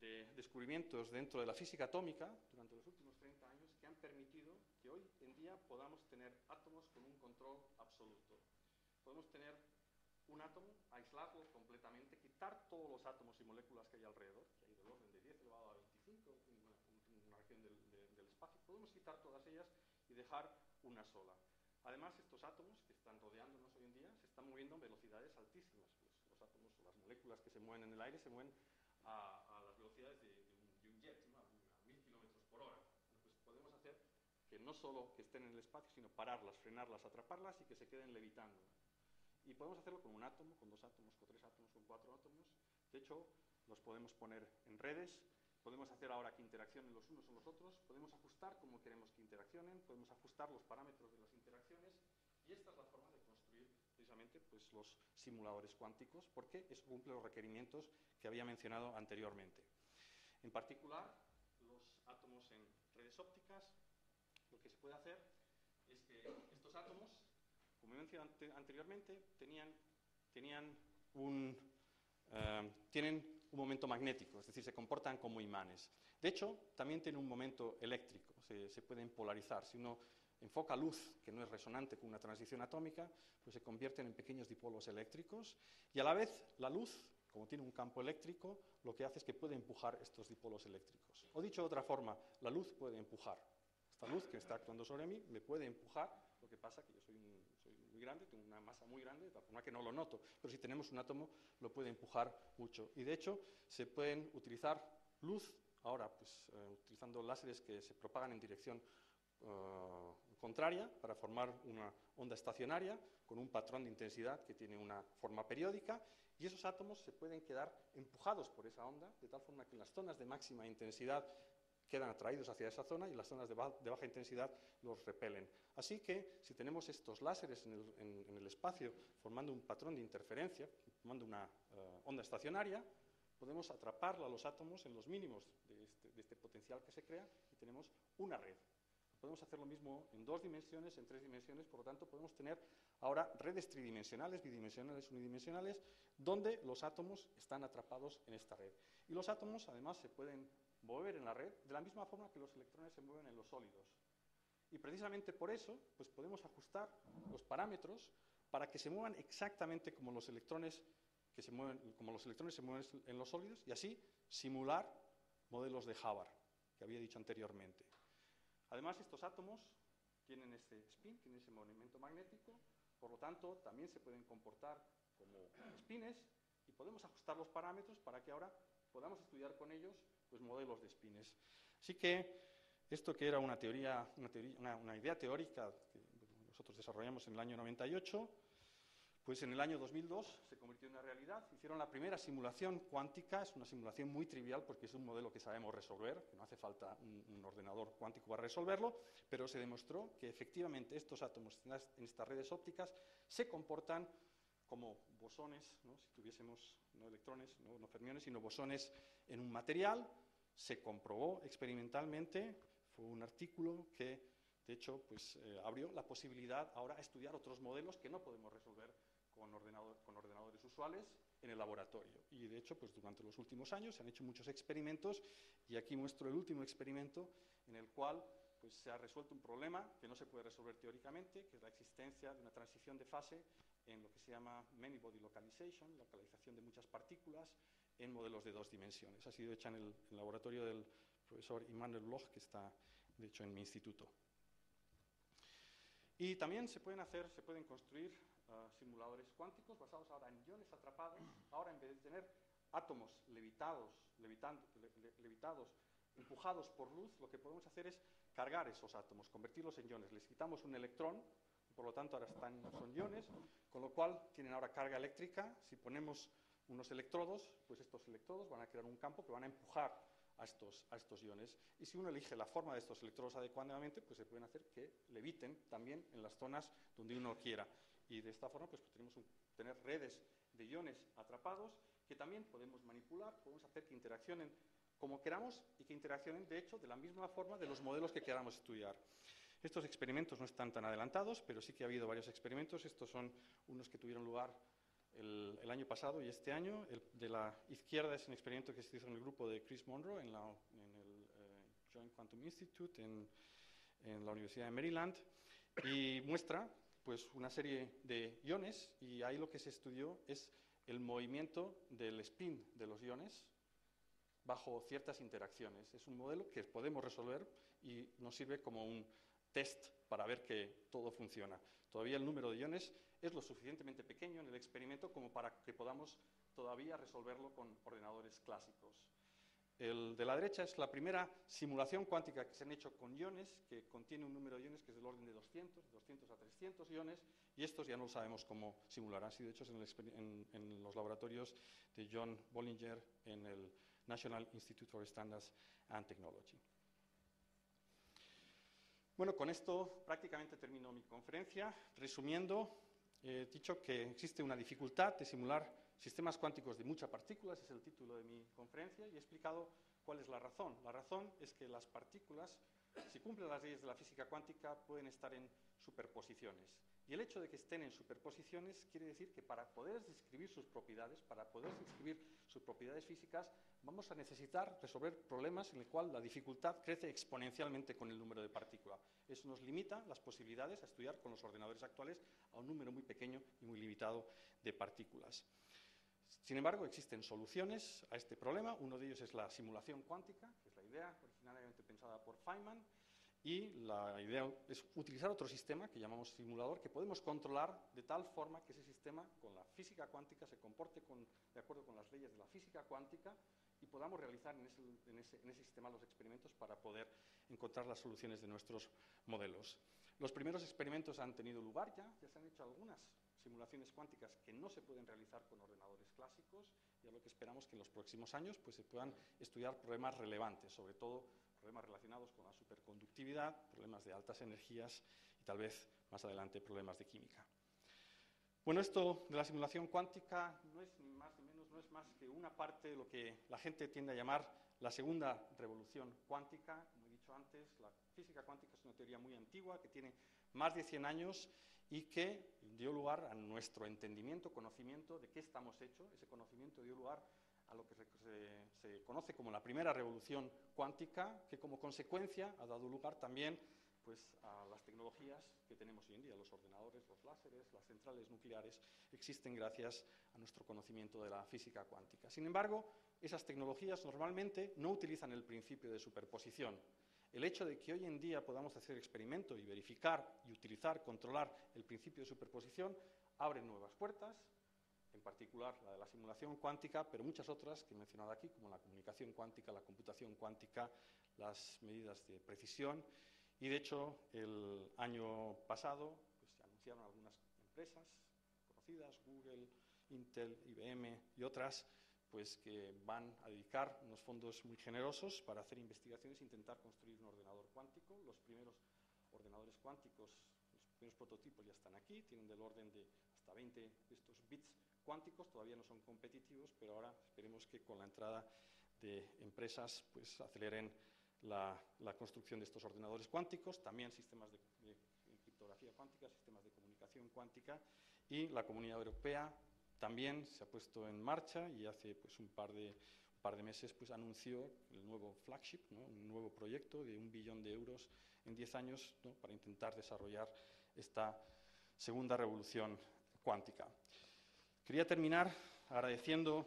de descubrimientos dentro de la física atómica durante los últimos 30 años que han permitido que hoy en día podamos tener átomos con un control absoluto. Podemos tener un átomo, aislarlo completamente, quitar todos los átomos y moléculas que hay alrededor, que hay del orden de 10 elevado a 25 en una, una región del, de, del espacio, podemos quitar todas ellas y dejar una sola. Además, estos átomos que están rodeándonos hoy en día se están moviendo a velocidades altísimas. Pues los átomos o las moléculas que se mueven en el aire se mueven a, a las velocidades de, de, un, de un, jet, ¿no? a, mil kilómetros por hora. Pues podemos hacer que no solo que estén en el espacio, sino pararlas, frenarlas, atraparlas y que se queden levitando. Y podemos hacerlo con un átomo, con dos átomos, con tres átomos, con cuatro átomos. De hecho, los podemos poner en redes, podemos hacer ahora que interaccionen los unos con los otros, podemos ajustar cómo queremos que interaccionen, podemos ajustar los parámetros de las interacciones. Y esta es la forma de construir precisamente pues, los simuladores cuánticos porque eso cumple los requerimientos que había mencionado anteriormente. En particular, los átomos en redes ópticas, lo que se puede hacer es que estos átomos como he mencionado anteriormente, tenían, tenían un, uh, tienen un momento magnético, es decir, se comportan como imanes. De hecho, también tienen un momento eléctrico, se, se, pueden polarizar. Si uno enfoca luz, que no es resonante con una transición atómica, pues se convierten en pequeños dipolos eléctricos y a la vez la luz, como tiene un campo eléctrico, lo que hace es que puede empujar estos dipolos eléctricos. O dicho de otra forma, la luz puede empujar. Esta luz que está actuando sobre mí me puede empujar, lo que pasa que yo grande, tengo una masa muy grande, de tal forma que no lo noto, pero si tenemos un átomo lo puede empujar mucho. Y de hecho se pueden utilizar luz, ahora pues eh, utilizando láseres que se propagan en dirección uh, contraria para formar una onda estacionaria con un patrón de intensidad que tiene una forma periódica y esos átomos se pueden quedar empujados por esa onda de tal forma que en las zonas de máxima intensidad quedan atraídos hacia esa zona y las zonas de, ba de, baja intensidad los repelen. Así que si tenemos estos láseres en el, en, en el espacio formando un patrón de interferencia, formando una uh, onda estacionaria, podemos atrapar a los átomos en los mínimos de este, de este potencial que se crea y tenemos una red. Podemos hacer lo mismo en dos dimensiones, en tres dimensiones, por lo tanto podemos tener ahora redes tridimensionales, bidimensionales, unidimensionales, donde los átomos están atrapados en esta red. Y los átomos además se pueden mover en la red de la misma forma que los electrones se mueven en los sólidos. Y precisamente por eso pues podemos ajustar los parámetros para que se muevan exactamente como los electrones que se mueven, como los electrones se mueven en los sólidos y así simular modelos de Hubbard que había dicho anteriormente. Además, estos átomos tienen este spin, tienen ese movimiento magnético, por lo tanto, también se pueden comportar como spines y podemos ajustar los parámetros para que ahora podamos estudiar con ellos pues, modelos de spines. Así que esto que era una teoría, una, teoría, una, una idea teórica que nosotros desarrollamos en el año 98, pues en el año 2002 se convirtió en una realidad. Hicieron la primera simulación cuántica, es una simulación muy trivial porque es un modelo que sabemos resolver, que no hace falta un, un ordenador cuántico para resolverlo, pero se demostró que efectivamente estos átomos en, en estas redes ópticas se comportan como bosones, ¿no? si tuviésemos no electrones, no, no fermiones, sino bosones en un material. Se comprobó experimentalmente, fue un artículo que, de hecho, pues, eh, abrió la posibilidad ahora a estudiar otros modelos que no podemos resolver con, ordenador, con, ordenadores usuales en el laboratorio. Y de hecho, pues durante los últimos años se han hecho muchos experimentos y aquí muestro el último experimento en el cual pues, se ha resuelto un problema que no se puede resolver teóricamente, que es la existencia de una transición de fase en lo que se llama many body localization, localización de muchas partículas en modelos de dos dimensiones. Ha sido hecha en el, el laboratorio del profesor Immanuel Bloch, que está, de hecho, en mi instituto. Y también se pueden hacer, se pueden construir uh, simuladores cuánticos basados ahora en iones atrapados. Ahora, en vez de tener átomos levitados, levitando, le, le, levitados, empujados por luz, lo que podemos hacer es cargar esos átomos, convertirlos en iones. Les quitamos un electrón, por lo tanto ahora están, son iones, con lo cual tienen ahora carga eléctrica. Si ponemos unos electrodos, pues estos electrodos van a crear un campo que van a empujar a estos, a estos iones. Y si uno elige la forma de estos electrodos adecuadamente, pues se pueden hacer que leviten también en las zonas donde uno quiera. Y de esta forma, pues tenemos tener redes de iones atrapados que también podemos manipular, podemos hacer que interaccionen como queramos y que interaccionen, de hecho, de la misma forma de los modelos que queramos estudiar. Estos experimentos no están tan adelantados, pero sí que ha habido varios experimentos. Estos son unos que tuvieron lugar el, año pasado y este año. De la izquierda es un experimento que se hizo en el grupo de Chris Monroe en, el eh, Joint Quantum Institute en, en, la Universidad de Maryland y muestra pues, una serie de iones y ahí lo que se estudió es el movimiento del spin de los iones bajo ciertas interacciones. Es un modelo que podemos resolver y nos sirve como un test para ver que todo funciona. Todavía el número de iones es lo suficientemente pequeño en el experimento como para que podamos todavía resolverlo con ordenadores clásicos. El de la derecha es la primera simulación cuántica que se han hecho con iones, que contiene un número de iones que es del orden de 200, 200 a 300 iones, y estos ya no sabemos cómo simular. Han sido hechos en, en los laboratorios de John Bollinger en el National Institute for Standards and Technology. Bueno, con esto prácticamente termino mi conferencia. Resumiendo, he dicho que existe una dificultad de simular sistemas cuánticos de muchas partículas, es el título de mi conferencia, y he explicado cuál es la razón. La razón es que las partículas, si cumplen las leyes de la física cuántica, pueden estar en superposiciones. Y el hecho de que estén en superposiciones quiere decir que para poder describir sus propiedades, para poder describir sus propiedades físicas, vamos a necesitar resolver problemas en el cual la dificultad crece exponencialmente con el número de partículas. Eso nos limita las posibilidades a estudiar con los ordenadores actuales a un número muy pequeño y muy limitado de partículas. Sin embargo, existen soluciones a este problema. Uno de ellos es la simulación cuántica, que es la idea originalmente pensada por Feynman, y la idea es utilizar otro sistema que llamamos simulador, que podemos controlar de tal forma que ese sistema, con la física cuántica, se comporte de acuerdo con las leyes de la física cuántica y podamos realizar en ese, sistema los experimentos para poder encontrar las soluciones de nuestros modelos. Los primeros experimentos han tenido lugar ya, ya se han hecho algunas simulaciones cuánticas que no se pueden realizar con ordenadores clásicos y a lo que esperamos que en los próximos años pues, se puedan estudiar problemas relevantes, sobre todo problemas relacionados con la superconductividad, problemas de altas energías y tal vez más adelante problemas de química. Bueno, esto de la simulación cuántica no es ni más ni menos, no es más que una parte de lo que la gente tiende a llamar la segunda revolución cuántica. Como he dicho antes, la física cuántica es una teoría muy antigua que tiene más de 100 años y que dio lugar a nuestro entendimiento, conocimiento de qué estamos hechos. Ese conocimiento dio lugar a lo que se, conoce como la primera revolución cuántica, que como consecuencia ha dado lugar también pues, a las tecnologías que tenemos hoy en día, los ordenadores, los láseres, las centrales nucleares, existen gracias a nuestro conocimiento de la física cuántica. Sin embargo, esas tecnologías normalmente no utilizan el principio de superposición. El hecho de que hoy en día podamos hacer experimentos y verificar y utilizar, controlar el principio de superposición, abre nuevas puertas, en particular la de la simulación cuántica, pero muchas otras que he mencionado aquí, como la comunicación cuántica, la computación cuántica, las medidas de precisión. Y de hecho, el año pasado pues, se anunciaron algunas empresas conocidas, Google, Intel, IBM y otras, pues que van a dedicar unos fondos muy generosos para hacer investigaciones e intentar construir un ordenador cuántico. Los primeros ordenadores cuánticos, los primeros prototipos ya están aquí, tienen del orden de hasta 20 de estos bits cuánticos, todavía no son competitivos, pero ahora esperemos que con la entrada de empresas pues, aceleren la, construcción de estos ordenadores cuánticos, también sistemas de, criptografía cuántica, sistemas de comunicación cuántica, y la Comunidad Europea también se ha puesto en marcha y hace pues, un, par de, par de meses pues, anunció el nuevo flagship, un nuevo proyecto de un billón de euros en 10 años para intentar desarrollar esta segunda revolución cuántica. Quería terminar agradeciendo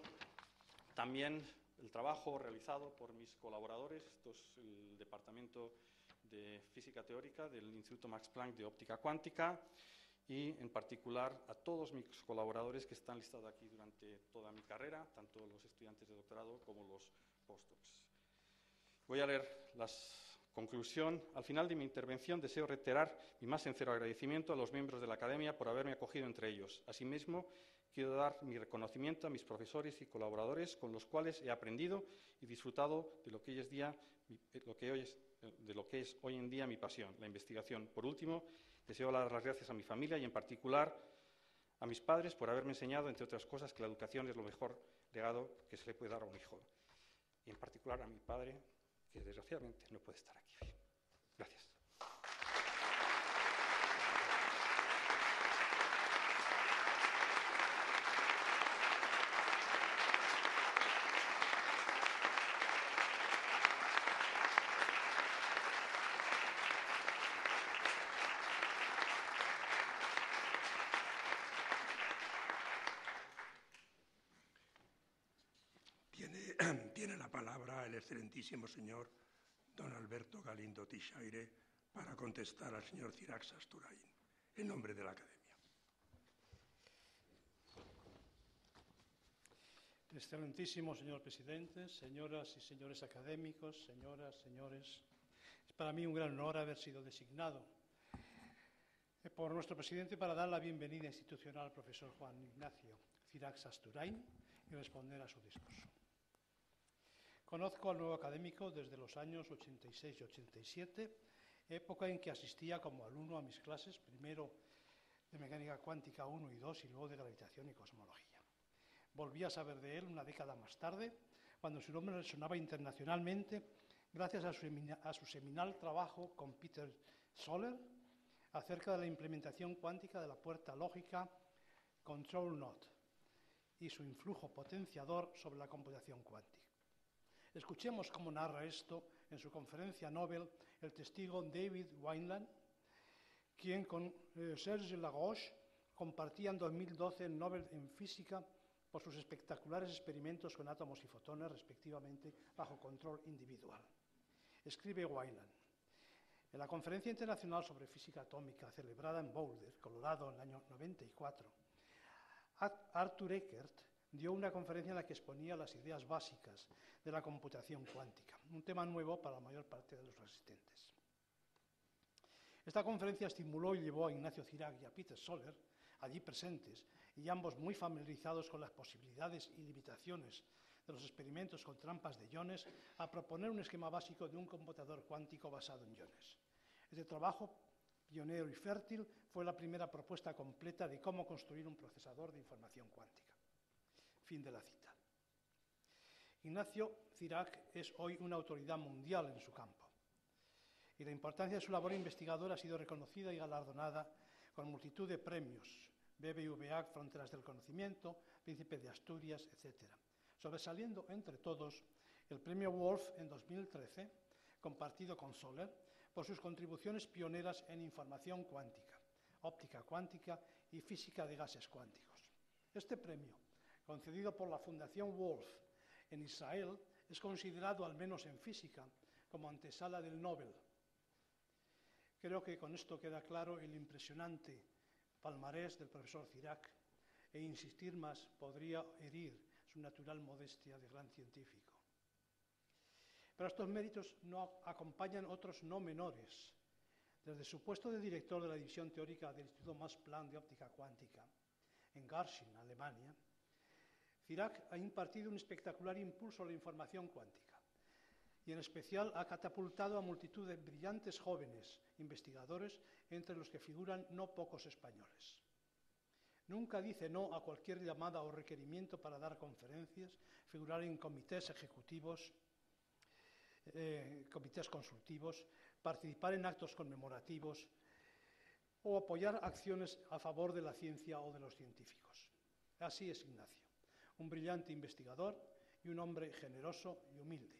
también el trabajo realizado por mis colaboradores, esto es el Departamento de Física Teórica del Instituto Max Planck de Óptica Cuántica y en particular a todos mis colaboradores que están listados aquí durante toda mi carrera, tanto los estudiantes de doctorado como los postdocs. Voy a leer la conclusión. Al final de mi intervención deseo reiterar mi más sincero agradecimiento a los miembros de la Academia por haberme acogido entre ellos. Asimismo, quiero dar mi reconocimiento a mis profesores y colaboradores con los cuales he aprendido y disfrutado de lo que, hoy es, día, eh, hoy es hoy en día mi pasión, la investigación. Por último, deseo dar las gracias a mi familia y en particular a mis padres por haberme enseñado, entre otras cosas, que la educación es lo mejor legado que se le puede dar a un hijo. Y en particular a mi padre, que desgraciadamente no puede estar aquí hoy. Gracias. tiene la palabra el excelentísimo señor don Alberto Galindo Tixaire para contestar al señor Cirax Asturain, en nombre de la Academia. Excelentísimo señor presidente, señoras y señores académicos, señoras, señores, es para mí un gran honor haber sido designado por nuestro presidente para dar la bienvenida institucional al profesor Juan Ignacio Cirax Asturain y responder a su discurso. Conozco al nuevo académico desde los años 86 y 87, época en que asistía como alumno a mis clases, primero de mecánica cuántica 1 y 2 y luego de gravitación y cosmología. Volví a saber de él una década más tarde, cuando su nombre resonaba internacionalmente gracias a su, seminal trabajo con Peter Soller acerca de la implementación cuántica de la puerta lógica Control Not y su influjo potenciador sobre la computación cuántica. Escuchemos cómo narra esto en su conferencia Nobel el testigo David Wineland, quien con eh, Serge Laroche compartía en 2012 el Nobel en Física por sus espectaculares experimentos con átomos y fotones, respectivamente, bajo control individual. Escribe Weiland. En la Conferencia Internacional sobre Física Atómica celebrada en Boulder, Colorado, en el año 94, Arthur Eckert dio una conferencia en la que exponía las ideas básicas de la computación cuántica, un tema nuevo para la mayor parte de los asistentes. Esta conferencia estimuló y llevó a Ignacio Cirac y a Peter Soller, allí presentes, y ambos muy familiarizados con las posibilidades y limitaciones de los experimentos con trampas de iones, a proponer un esquema básico de un computador cuántico basado en iones. Este trabajo, pionero y fértil, fue la primera propuesta completa de cómo construir un procesador de información cuántica. Fin de la cita. Ignacio Cirac es hoy una autoridad mundial en su campo y la importancia de su labor investigadora ha sido reconocida y galardonada con multitud de premios, BBVA, Fronteras del Conocimiento, Príncipe de Asturias, etc. Sobresaliendo entre todos el premio Wolf en 2013, compartido con Soler, por sus contribuciones pioneras en información cuántica, óptica cuántica y física de gases cuánticos. Este premio, concedido por la Fundación Wolf en Israel, es considerado, al menos en física, como antesala del Nobel. Creo que con esto queda claro el impresionante palmarés del profesor Cirac e insistir más podría herir su natural modestia de gran científico. Pero estos méritos no acompañan otros no menores. Desde su puesto de director de la división teórica del Instituto Max Planck de óptica cuántica en Garching, Alemania, Cirac ha impartido un espectacular impulso a la información cuántica y en especial ha catapultado a multitud de brillantes jóvenes investigadores, entre los que figuran no pocos españoles. Nunca dice no a cualquier llamada o requerimiento para dar conferencias, figurar en comités ejecutivos, eh, comités consultivos, participar en actos conmemorativos o apoyar acciones a favor de la ciencia o de los científicos. Así es Ignacio, un brillante investigador y un hombre generoso y humilde.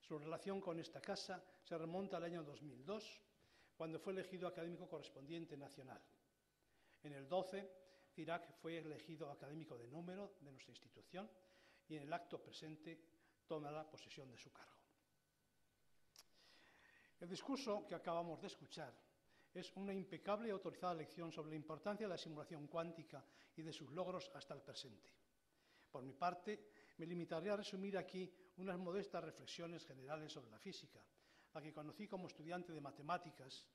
Su relación con esta casa se remonta al año 2002, cuando fue elegido académico correspondiente nacional. En el 12, Cirac fue elegido académico de número de nuestra institución y en el acto presente toma la posesión de su cargo. El discurso que acabamos de escuchar es una impecable y autorizada lección sobre la importancia de la simulación cuántica y de sus logros hasta el presente. Por mi parte, me limitaré a resumir aquí unas modestas reflexiones generales sobre la física, la que conocí como estudiante de matemáticas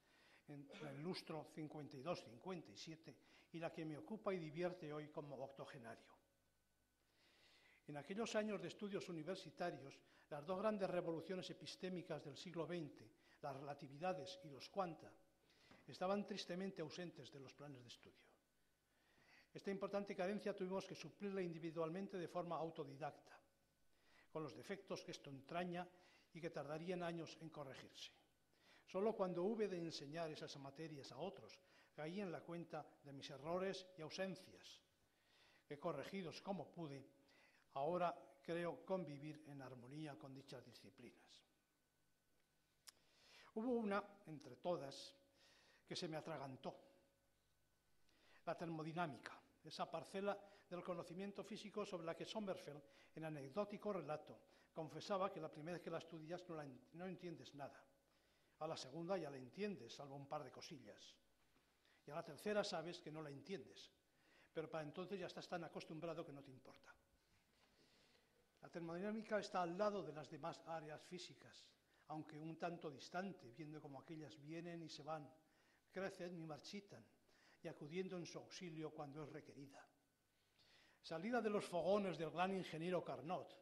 en el lustro 52-57 y la que me ocupa y divierte hoy como octogenario. En aquellos años de estudios universitarios, las dos grandes revoluciones epistémicas del siglo XX, las relatividades y los cuanta, estaban tristemente ausentes de los planes de estudio. Esta importante carencia tuvimos que suplirla individualmente de forma autodidacta, con los defectos que esto entraña y que tardarían años en corregirse. Solo cuando hube de enseñar esas materias a otros caí en la cuenta de mis errores y ausencias, que corregidos como pude, ahora creo convivir en armonía con dichas disciplinas. Hubo una, entre todas, que se me atragantó, la termodinámica esa parcela del conocimiento físico sobre la que Sommerfeld, en anecdótico relato, confesaba que la primera vez que la estudias no, no entiendes nada. A la segunda ya la entiendes, salvo un par de cosillas. Y a la tercera sabes que no la entiendes, pero para entonces ya estás tan acostumbrado que no te importa. La termodinámica está al lado de las demás áreas físicas, aunque un tanto distante, viendo cómo aquellas vienen y se van, crecen y marchitan, y acudiendo en su auxilio cuando es requerida. Salida de los fogones del gran ingeniero Carnot,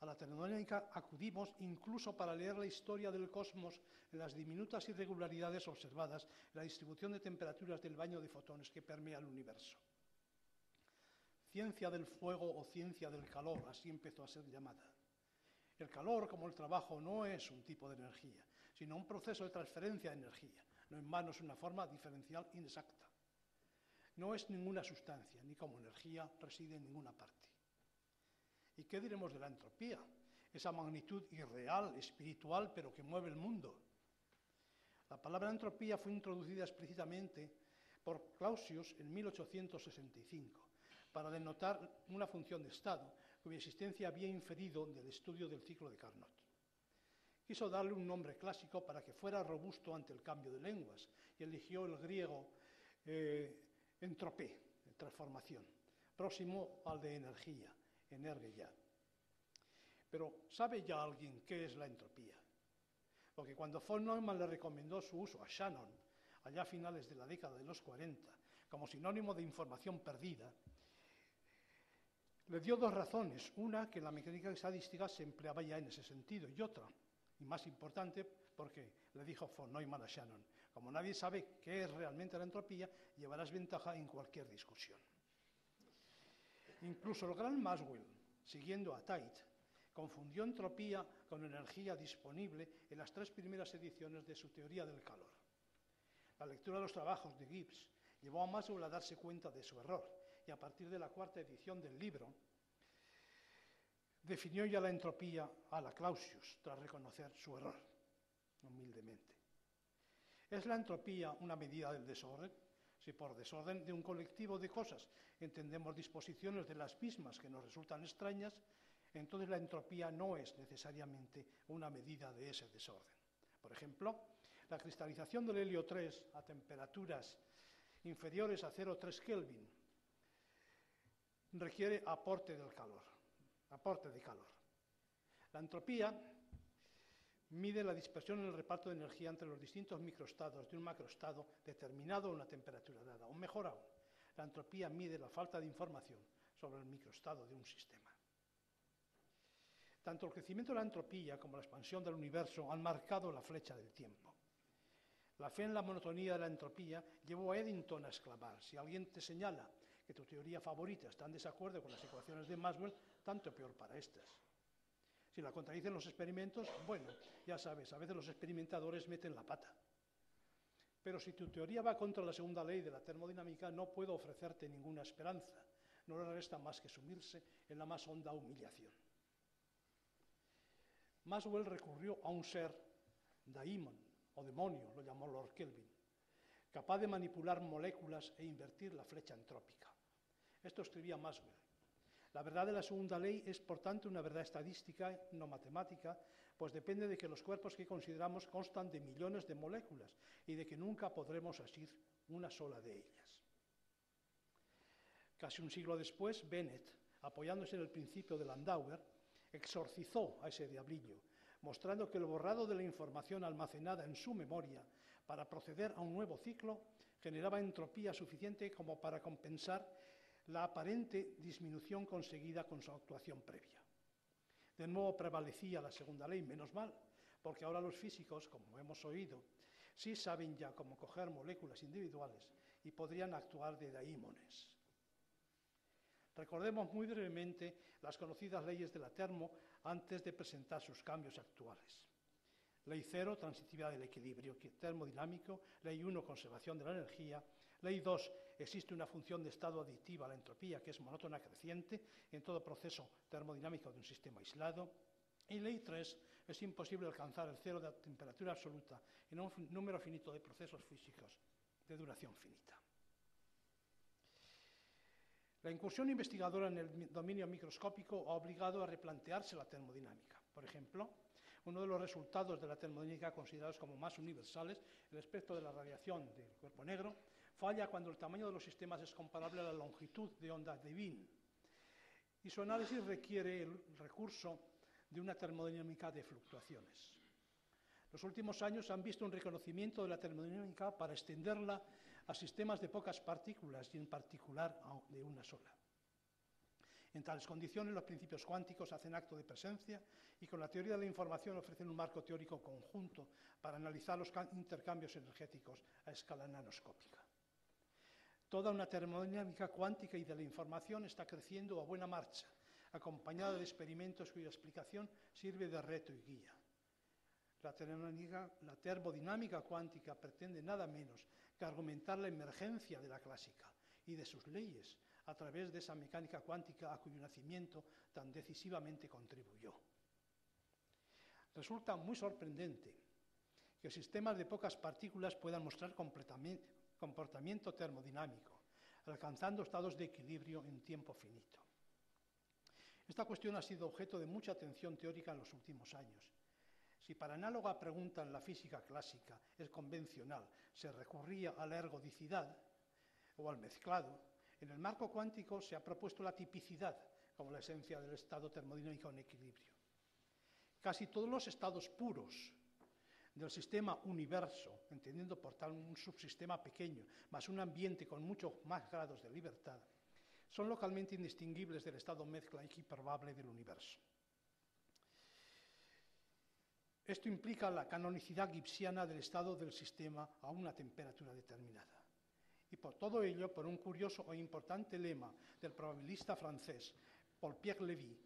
a la termodinámica acudimos incluso para leer la historia del cosmos en las diminutas irregularidades observadas en la distribución de temperaturas del baño de fotones que permea el universo. Ciencia del fuego o ciencia del calor, así empezó a ser llamada. El calor, como el trabajo, no es un tipo de energía, sino un proceso de transferencia de energía. No en vano es una forma diferencial inexacta. No es ninguna sustancia, ni como energía reside en ninguna parte. ¿Y qué diremos de la entropía? Esa magnitud irreal, espiritual, pero que mueve el mundo. La palabra entropía fue introducida explícitamente por Clausius en 1865 para denotar una función de estado cuya existencia había inferido del estudio del ciclo de Carnot. Quiso darle un nombre clásico para que fuera robusto ante el cambio de lenguas y eligió el griego eh, entropé, transformación, próximo al de energía, energía. Pero ¿sabe ya alguien qué es la entropía? Porque cuando von Neumann le recomendó su uso a Shannon, allá a finales de la década de los 40, como sinónimo de información perdida, le dio dos razones. Una, que la mecánica estadística se empleaba ya en ese sentido, y otra, y más importante, porque le dijo von Neumann a Shannon, como nadie sabe qué es realmente la entropía, llevarás ventaja en cualquier discusión. Incluso el gran Maxwell, siguiendo a Tait, confundió entropía con energía disponible en las tres primeras ediciones de su teoría del calor. La lectura de los trabajos de Gibbs llevó a Maxwell a darse cuenta de su error y a partir de la cuarta edición del libro definió ya la entropía a la Clausius tras reconocer su error, humildemente. ¿Es la entropía una medida del desorden? Si por desorden de un colectivo de cosas entendemos disposiciones de las mismas que nos resultan extrañas, entonces la entropía no es necesariamente una medida de ese desorden. Por ejemplo, la cristalización del helio 3 a temperaturas inferiores a 0,3 Kelvin requiere aporte del calor, aporte de calor. La entropía mide la dispersión en el reparto de energía entre los distintos microestados de un macroestado determinado a una temperatura dada. O mejor aún, la entropía mide la falta de información sobre el microestado de un sistema. Tanto el crecimiento de la entropía como la expansión del universo han marcado la flecha del tiempo. La fe en la monotonía de la entropía llevó a Eddington a exclamar, si alguien te señala que tu teoría favorita está en desacuerdo con las ecuaciones de Maxwell, tanto peor para estas. Si la contradicen los experimentos, bueno, ya sabes, a veces los experimentadores meten la pata. Pero si tu teoría va contra la segunda ley de la termodinámica, no puedo ofrecerte ninguna esperanza. No le resta más que sumirse en la más honda humillación. Maxwell recurrió a un ser, daimon, o demonio, lo llamó Lord Kelvin, capaz de manipular moléculas e invertir la flecha entrópica. Esto escribía Maxwell. La verdad de la segunda ley es, por tanto, una verdad estadística, no matemática, pues depende de que los cuerpos que consideramos constan de millones de moléculas y de que nunca podremos asir una sola de ellas. Casi un siglo después, Bennett, apoyándose en el principio de Landauer, exorcizó a ese diablillo, mostrando que el borrado de la información almacenada en su memoria para proceder a un nuevo ciclo generaba entropía suficiente como para compensar la aparente disminución conseguida con su actuación previa. De nuevo prevalecía la segunda ley, menos mal, porque ahora los físicos, como hemos oído, sí saben ya cómo coger moléculas individuales y podrían actuar de daímones. Recordemos muy brevemente las conocidas leyes de la termo antes de presentar sus cambios actuales. Ley 0, transitividad del equilibrio termodinámico. Ley 1, conservación de la energía. Ley 2, existe una función de estado aditiva a la entropía que es monótona creciente en todo proceso termodinámico de un sistema aislado. Y ley 3, es imposible alcanzar el cero de temperatura absoluta en un número finito de procesos físicos de duración finita. La incursión investigadora en el dominio microscópico ha obligado a replantearse la termodinámica. Por ejemplo, uno de los resultados de la termodinámica considerados como más universales, el espectro de la radiación del cuerpo negro, falla cuando el tamaño de los sistemas es comparable a la longitud de onda de Wien. Y su análisis requiere el recurso de una termodinámica de fluctuaciones. Los últimos años han visto un reconocimiento de la termodinámica para extenderla a sistemas de pocas partículas y en particular de una sola. En tales condiciones, los principios cuánticos hacen acto de presencia y con la teoría de la información ofrecen un marco teórico conjunto para analizar los intercambios energéticos a escala nanoscópica. Toda una termodinámica cuántica y de la información está creciendo a buena marcha, acompañada de experimentos cuya explicación sirve de reto y guía. La termodinámica, cuántica pretende nada menos que argumentar la emergencia de la clásica y de sus leyes a través de esa mecánica cuántica a cuyo nacimiento tan decisivamente contribuyó. Resulta muy sorprendente que sistemas de pocas partículas puedan mostrar comportamiento termodinámico, alcanzando estados de equilibrio en tiempo finito. Esta cuestión ha sido objeto de mucha atención teórica en los últimos años si para análoga pregunta en la física clásica es convencional, se recurría a la ergodicidad o al mezclado, en el marco cuántico se ha propuesto la tipicidad como la esencia del estado termodinámico en equilibrio. Casi todos los estados puros del sistema universo, entendiendo por tal un subsistema pequeño, más un ambiente con muchos más grados de libertad, son localmente indistinguibles del estado mezcla hiperbable del universo. Esto implica la canonicidad gibsiana del estado del sistema a una temperatura determinada. Y por todo ello, por un curioso e importante lema del probabilista francés Paul-Pierre Lévy,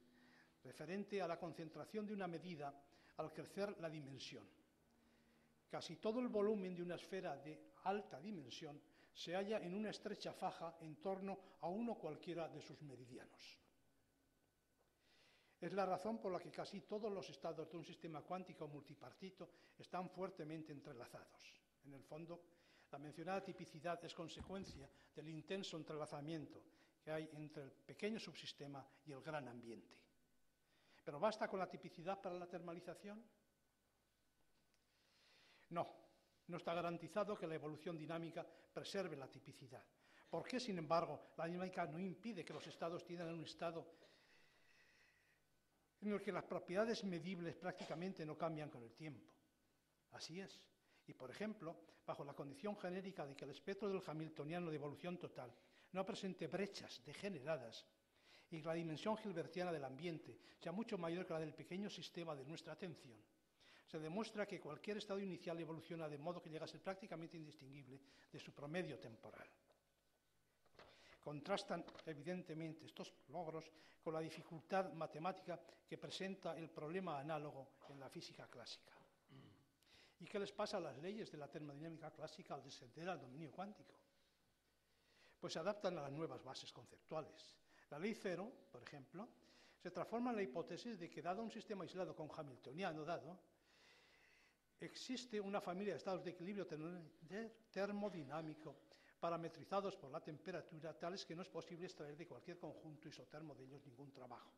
referente a la concentración de una medida al crecer la dimensión. Casi todo el volumen de una esfera de alta dimensión se halla en una estrecha faja en torno a uno cualquiera de sus meridianos. Es la razón por la que casi todos los estados de un sistema cuántico multipartito están fuertemente entrelazados. En el fondo, la mencionada tipicidad es consecuencia del intenso entrelazamiento que hay entre el pequeño subsistema y el gran ambiente. ¿Pero basta con la tipicidad para la termalización? No, no está garantizado que la evolución dinámica preserve la tipicidad. ¿Por qué, sin embargo, la dinámica no impide que los estados tengan un estado en el que las propiedades medibles prácticamente no cambian con el tiempo. Así es. Y, por ejemplo, bajo la condición genérica de que el espectro del hamiltoniano de evolución total no presente brechas degeneradas y que la dimensión gilbertiana del ambiente sea mucho mayor que la del pequeño sistema de nuestra atención, se demuestra que cualquier estado inicial evoluciona de modo que llega a ser prácticamente indistinguible de su promedio temporal. Contrastan evidentemente estos logros con la dificultad matemática que presenta el problema análogo en la física clásica. ¿Y qué les pasa a las leyes de la termodinámica clásica al descender al dominio cuántico? Pues se adaptan a las nuevas bases conceptuales. La ley cero, por ejemplo, se transforma en la hipótesis de que, dado un sistema aislado con hamiltoniano dado, existe una familia de estados de equilibrio termodinámico parametrizados por la temperatura, tales que no es posible extraer de cualquier conjunto isotermo de ellos ningún trabajo.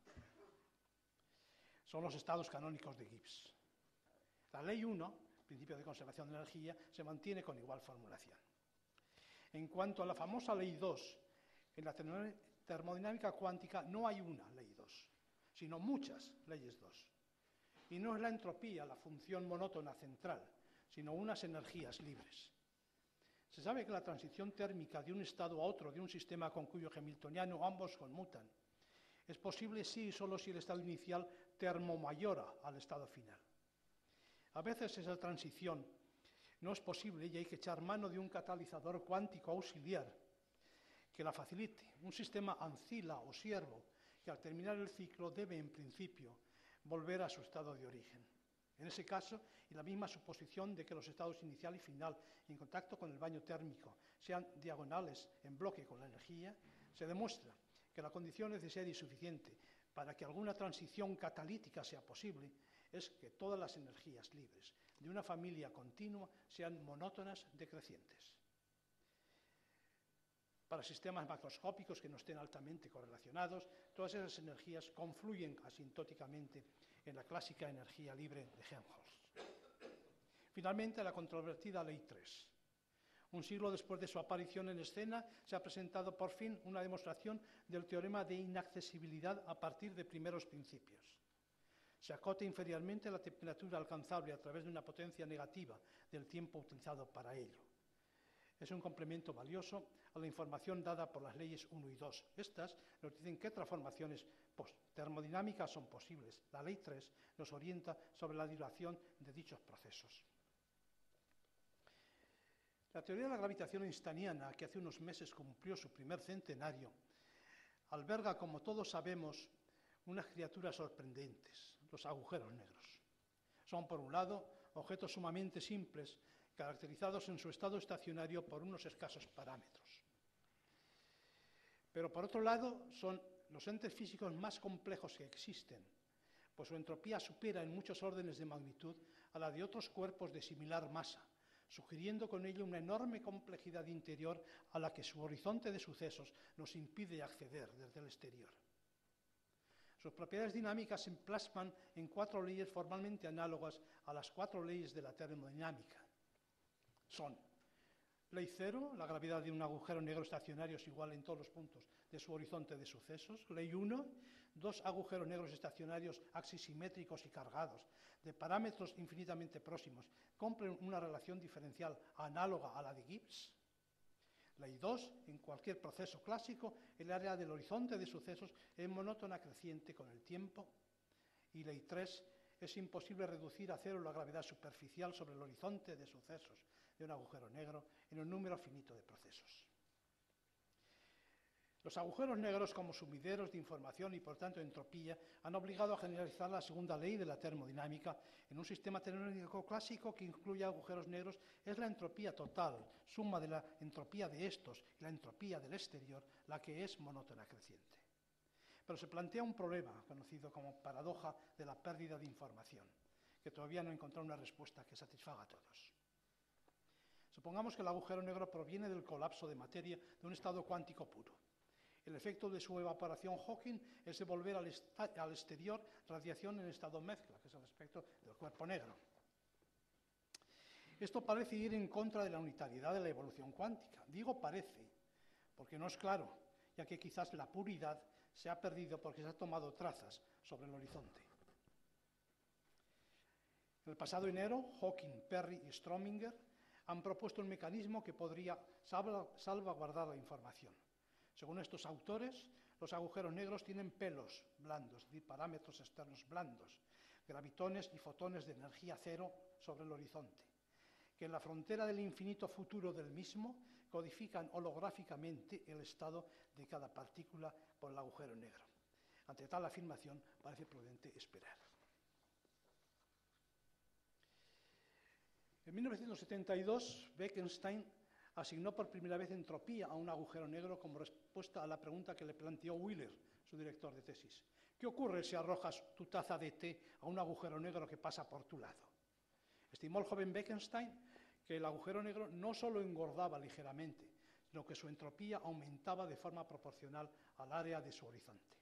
Son los estados canónicos de Gibbs. La ley 1, principio de conservación de energía, se mantiene con igual formulación. En cuanto a la famosa ley 2, en la termodinámica cuántica no hay una ley 2, sino muchas leyes 2. Y no es la entropía la función monótona central, sino unas energías libres. Se sabe que la transición térmica de un estado a otro de un sistema con cuyo hamiltoniano ambos conmutan es posible sí y solo si el estado inicial termomayora al estado final. A veces esa transición no es posible y hay que echar mano de un catalizador cuántico auxiliar que la facilite, un sistema ancila o siervo que al terminar el ciclo debe en principio volver a su estado de origen. En ese caso, y la misma suposición de que los estados inicial y final en contacto con el baño térmico sean diagonales en bloque con la energía, se demuestra que la condición necesaria y suficiente para que alguna transición catalítica sea posible es que todas las energías libres de una familia continua sean monótonas decrecientes. Para sistemas macroscópicos que no estén altamente correlacionados, todas esas energías confluyen asintóticamente en la clásica energía libre de Helmholtz. Finalmente, la controvertida Ley 3. Un siglo después de su aparición en escena, se ha presentado por fin una demostración del teorema de inaccesibilidad a partir de primeros principios. Se acota inferiormente la temperatura alcanzable a través de una potencia negativa del tiempo utilizado para ello. Es un complemento valioso a la información dada por las leyes 1 y 2. Estas nos dicen qué transformaciones termodinámicas son posibles. La ley 3 nos orienta sobre la duración de dichos procesos. La teoría de la gravitación einsteiniana, que hace unos meses cumplió su primer centenario, alberga, como todos sabemos, unas criaturas sorprendentes, los agujeros negros. Son, por un lado, objetos sumamente simples, caracterizados en su estado estacionario por unos escasos parámetros. Pero, por otro lado, son los entes físicos más complejos que existen, pues su entropía supera en muchos órdenes de magnitud a la de otros cuerpos de similar masa, sugiriendo con ello una enorme complejidad interior a la que su horizonte de sucesos nos impide acceder desde el exterior. Sus propiedades dinámicas se plasman en cuatro leyes formalmente análogas a las cuatro leyes de la termodinámica. Son Ley cero, la gravedad de un agujero negro estacionario es igual en todos los puntos de su horizonte de sucesos. Ley 1, dos agujeros negros estacionarios axisimétricos y cargados, de parámetros infinitamente próximos, cumplen una relación diferencial análoga a la de Gibbs. Ley 2, en cualquier proceso clásico, el área del horizonte de sucesos es monótona creciente con el tiempo. Y ley 3, es imposible reducir a cero la gravedad superficial sobre el horizonte de sucesos de un agujero negro en un número finito de procesos. Los agujeros negros como sumideros de información y por tanto entropía han obligado a generalizar la segunda ley de la termodinámica en un sistema termodinámico clásico que incluye agujeros negros es la entropía total, suma de la entropía de estos y la entropía del exterior, la que es monótona creciente. Pero se plantea un problema conocido como paradoja de la pérdida de información, que todavía no ha encontrado una respuesta que satisfaga a todos. Supongamos que el agujero negro proviene del colapso de materia de un estado cuántico puro. El efecto de su evaporación Hawking es devolver al, al exterior radiación en estado mezcla, que es el aspecto del cuerpo negro. Esto parece ir en contra de la unitariedad de la evolución cuántica. Digo parece, porque no es claro, ya que quizás la puridad se ha perdido porque se ha tomado trazas sobre el horizonte. El pasado enero, Hawking, Perry y Strominger han propuesto un mecanismo que podría salvaguardar la información. Según estos autores, los agujeros negros tienen pelos blandos, parámetros externos blandos, gravitones y fotones de energía cero sobre el horizonte, que en la frontera del infinito futuro del mismo codifican holográficamente el estado de cada partícula por el agujero negro. Ante tal afirmación parece prudente esperar. En 1972, Bekenstein asignó por primera vez entropía a un agujero negro como respuesta a la pregunta que le planteó Wheeler, su director de tesis. ¿Qué ocurre si arrojas tu taza de té a un agujero negro que pasa por tu lado? Estimó el joven Bekenstein que el agujero negro no solo engordaba ligeramente, sino que su entropía aumentaba de forma proporcional al área de su horizonte.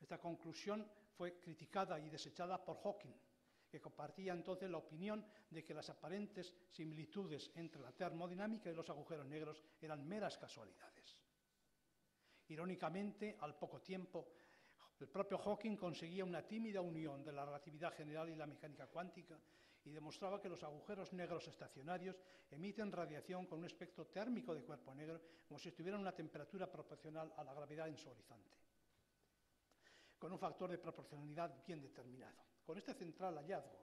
Esta conclusión fue criticada y desechada por Hawking, que compartía entonces la opinión de que las aparentes similitudes entre la termodinámica y los agujeros negros eran meras casualidades. Irónicamente, al poco tiempo, el propio Hawking conseguía una tímida unión de la relatividad general y la mecánica cuántica y demostraba que los agujeros negros estacionarios emiten radiación con un espectro térmico de cuerpo negro como si estuvieran a una temperatura proporcional a la gravedad en su horizonte, con un factor de proporcionalidad bien determinado. Con este central hallazgo,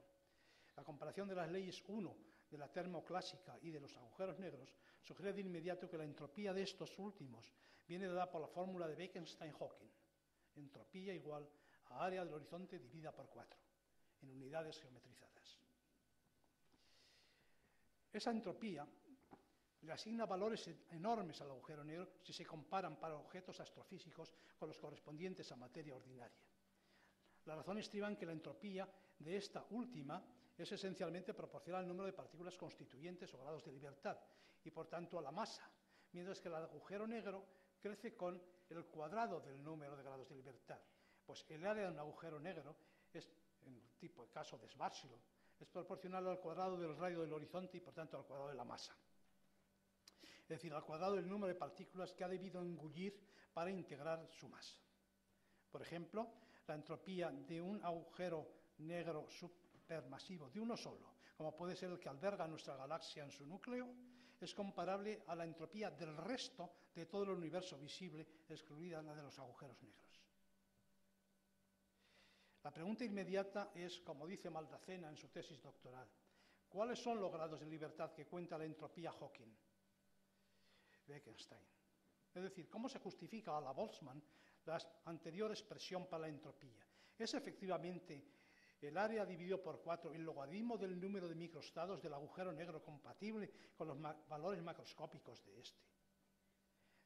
la comparación de las leyes 1 de la termoclásica y de los agujeros negros sugiere de inmediato que la entropía de estos últimos viene dada por la fórmula de Bekenstein-Hawking, entropía igual a área del horizonte dividida por 4, en unidades geometrizadas. Esa entropía le asigna valores enormes al agujero negro si se comparan para objetos astrofísicos con los correspondientes a materia ordinaria. La razón estriba en que la entropía de esta última es esencialmente proporcional al número de partículas constituyentes o grados de libertad y por tanto a la masa, mientras que el agujero negro crece con el cuadrado del número de grados de libertad. Pues el área de un agujero negro es, en el tipo de caso de Schwarzschild, es proporcional al cuadrado del radio del horizonte y por tanto al cuadrado de la masa. Es decir, al cuadrado del número de partículas que ha debido engullir para integrar su masa. Por ejemplo, la entropía de un agujero negro supermasivo de uno solo, como puede ser el que alberga nuestra galaxia en su núcleo, es comparable a la entropía del resto de todo el universo visible, excluida la de los agujeros negros. La pregunta inmediata es, como dice Maldacena en su tesis doctoral, ¿cuáles son los grados de libertad que cuenta la entropía Hawking? Wittgenstein. Es decir, ¿cómo se justifica a la Boltzmann la anterior expresión para la entropía? ¿Es efectivamente el área dividido por cuatro el logaritmo del número de microestados del agujero negro compatible con los valores macroscópicos de este?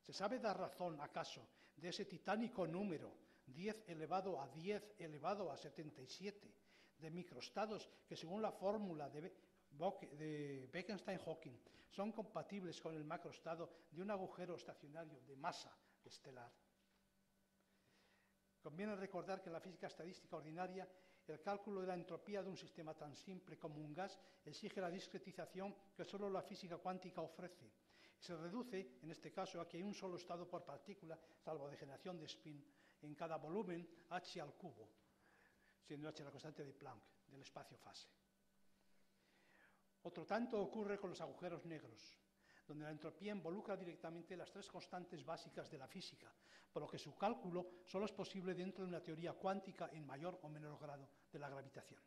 ¿Se sabe dar razón, acaso, de ese titánico número 10 elevado a 10 elevado a 77 de microestados que según la fórmula de, de Bekenstein-Hawking son compatibles con el macroestado de un agujero estacionario de masa estelar. Conviene recordar que en la física estadística ordinaria el cálculo de la entropía de un sistema tan simple como un gas exige la discretización que solo la física cuántica ofrece. Se reduce, en este caso, a que hay un solo estado por partícula, salvo degeneración de spin, en cada volumen h al cubo, siendo h la constante de Planck del espacio-fase. Otro tanto ocurre con los agujeros negros, donde la entropía involucra directamente las tres constantes básicas de la física, por lo que su cálculo solo es posible dentro de una teoría cuántica en mayor o menor grado de la gravitación.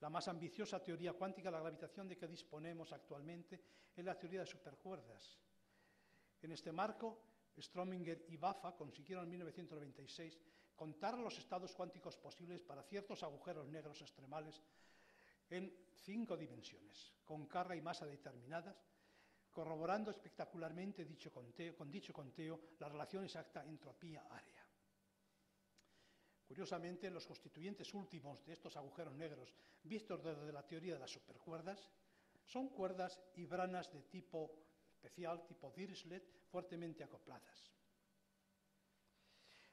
La más ambiciosa teoría cuántica de la gravitación de que disponemos actualmente es la teoría de supercuerdas. En este marco, Strominger y Bafa consiguieron en 1996 contar los estados cuánticos posibles para ciertos agujeros negros extremales en cinco dimensiones, con carga y masa determinadas, corroborando espectacularmente dicho conteo, con dicho conteo la relación exacta entropía-área. Curiosamente, los constituyentes últimos de estos agujeros negros, vistos desde la teoría de las supercuerdas, son cuerdas y branas de tipo especial, tipo Dirichlet, fuertemente acopladas.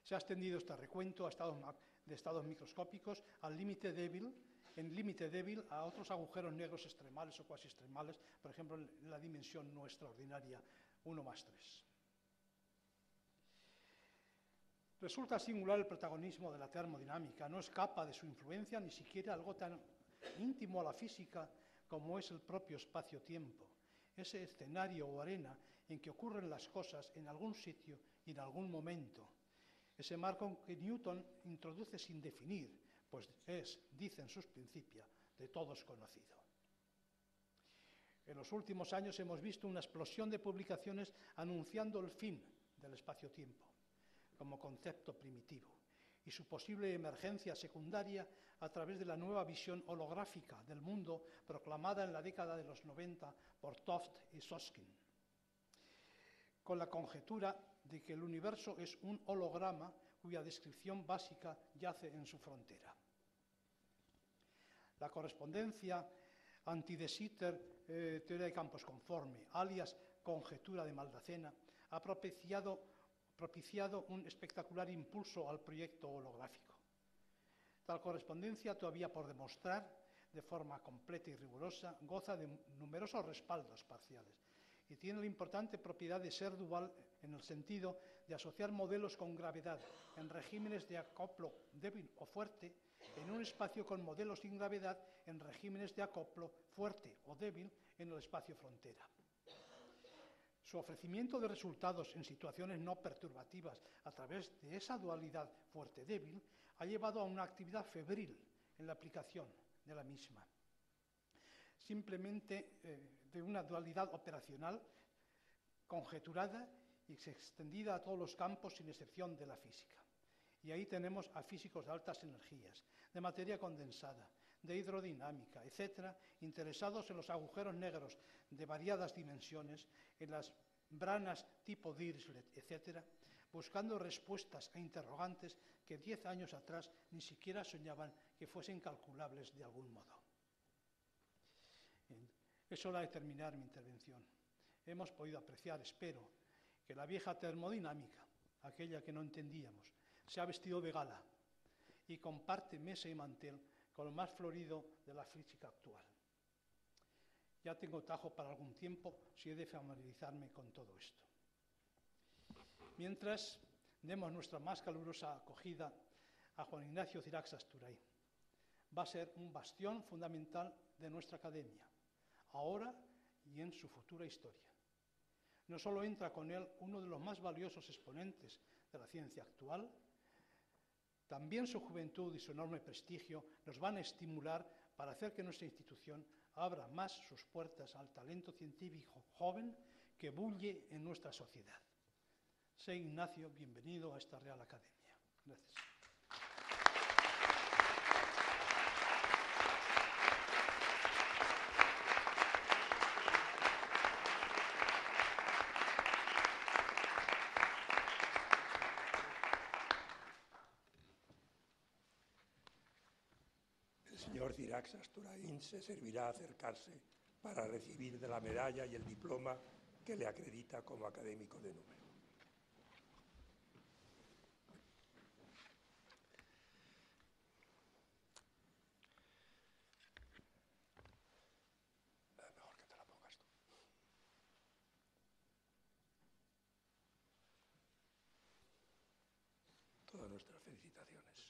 Se ha extendido este recuento a de estados microscópicos al límite débil en límite débil a otros agujeros negros extremales o cuasi extremales, por ejemplo, en la dimensión no extraordinaria 1 más 3. Resulta singular el protagonismo de la termodinámica, no escapa de su influencia ni siquiera algo tan íntimo a la física como es el propio espacio-tiempo, ese escenario o arena en que ocurren las cosas en algún sitio y en algún momento, ese marco que Newton introduce sin definir, pues es, dicen sus principios, de todos conocido. En los últimos años hemos visto una explosión de publicaciones anunciando el fin del espacio-tiempo como concepto primitivo y su posible emergencia secundaria a través de la nueva visión holográfica del mundo proclamada en la década de los 90 por Toft y Soskin, con la conjetura de que el universo es un holograma cuya descripción básica yace en su frontera. La correspondencia anti-de Sitter, eh, teoría de campos conforme, alias conjetura de Maldacena, ha propiciado, propiciado un espectacular impulso al proyecto holográfico. Tal correspondencia, todavía por demostrar de forma completa y rigurosa, goza de numerosos respaldos parciales y tiene la importante propiedad de ser dual en el sentido de asociar modelos con gravedad en regímenes de acoplo débil o fuerte en un espacio con modelos sin gravedad en regímenes de acoplo fuerte o débil en el espacio frontera. Su ofrecimiento de resultados en situaciones no perturbativas a través de esa dualidad fuerte-débil ha llevado a una actividad febril en la aplicación de la misma. Simplemente eh, de una dualidad operacional conjeturada y extendida a todos los campos sin excepción de la física. Y ahí tenemos a físicos de altas energías, de materia condensada, de hidrodinámica, etcétera, interesados en los agujeros negros de variadas dimensiones, en las branas tipo Dirichlet, etcétera, buscando respuestas a interrogantes que diez años atrás ni siquiera soñaban que fuesen calculables de algún modo. Es hora de terminar mi intervención. hemos podido apreciar, espero, que la vieja termodinámica, aquella que no entendíamos, se ha vestido de gala y comparte mesa y mantel con lo más florido de la física actual. Ya tengo tajo para algún tiempo si he de familiarizarme con todo esto. Mientras, demos nuestra más calurosa acogida a Juan Ignacio Cirax Asturay. Va a ser un bastión fundamental de nuestra academia, ahora y en su futura historia. No solo entra con él uno de los más valiosos exponentes de la ciencia actual, también su juventud y su enorme prestigio nos van a estimular para hacer que nuestra institución abra más sus puertas al talento científico joven que bulle en nuestra sociedad. Sé Ignacio, bienvenido a esta Real Academia. Gracias. Señor Cirax Asturain se servirá a acercarse para recibir de la medalla y el diploma que le acredita como académico de número. Eh, Mejor que te la pongas tú. Todas nuestras felicitaciones.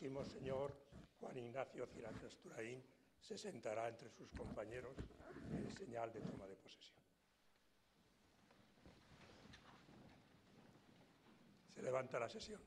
El señor Juan Ignacio Cirac Asturaín se sentará entre sus compañeros en señal de toma de posesión. Se levanta la sesión.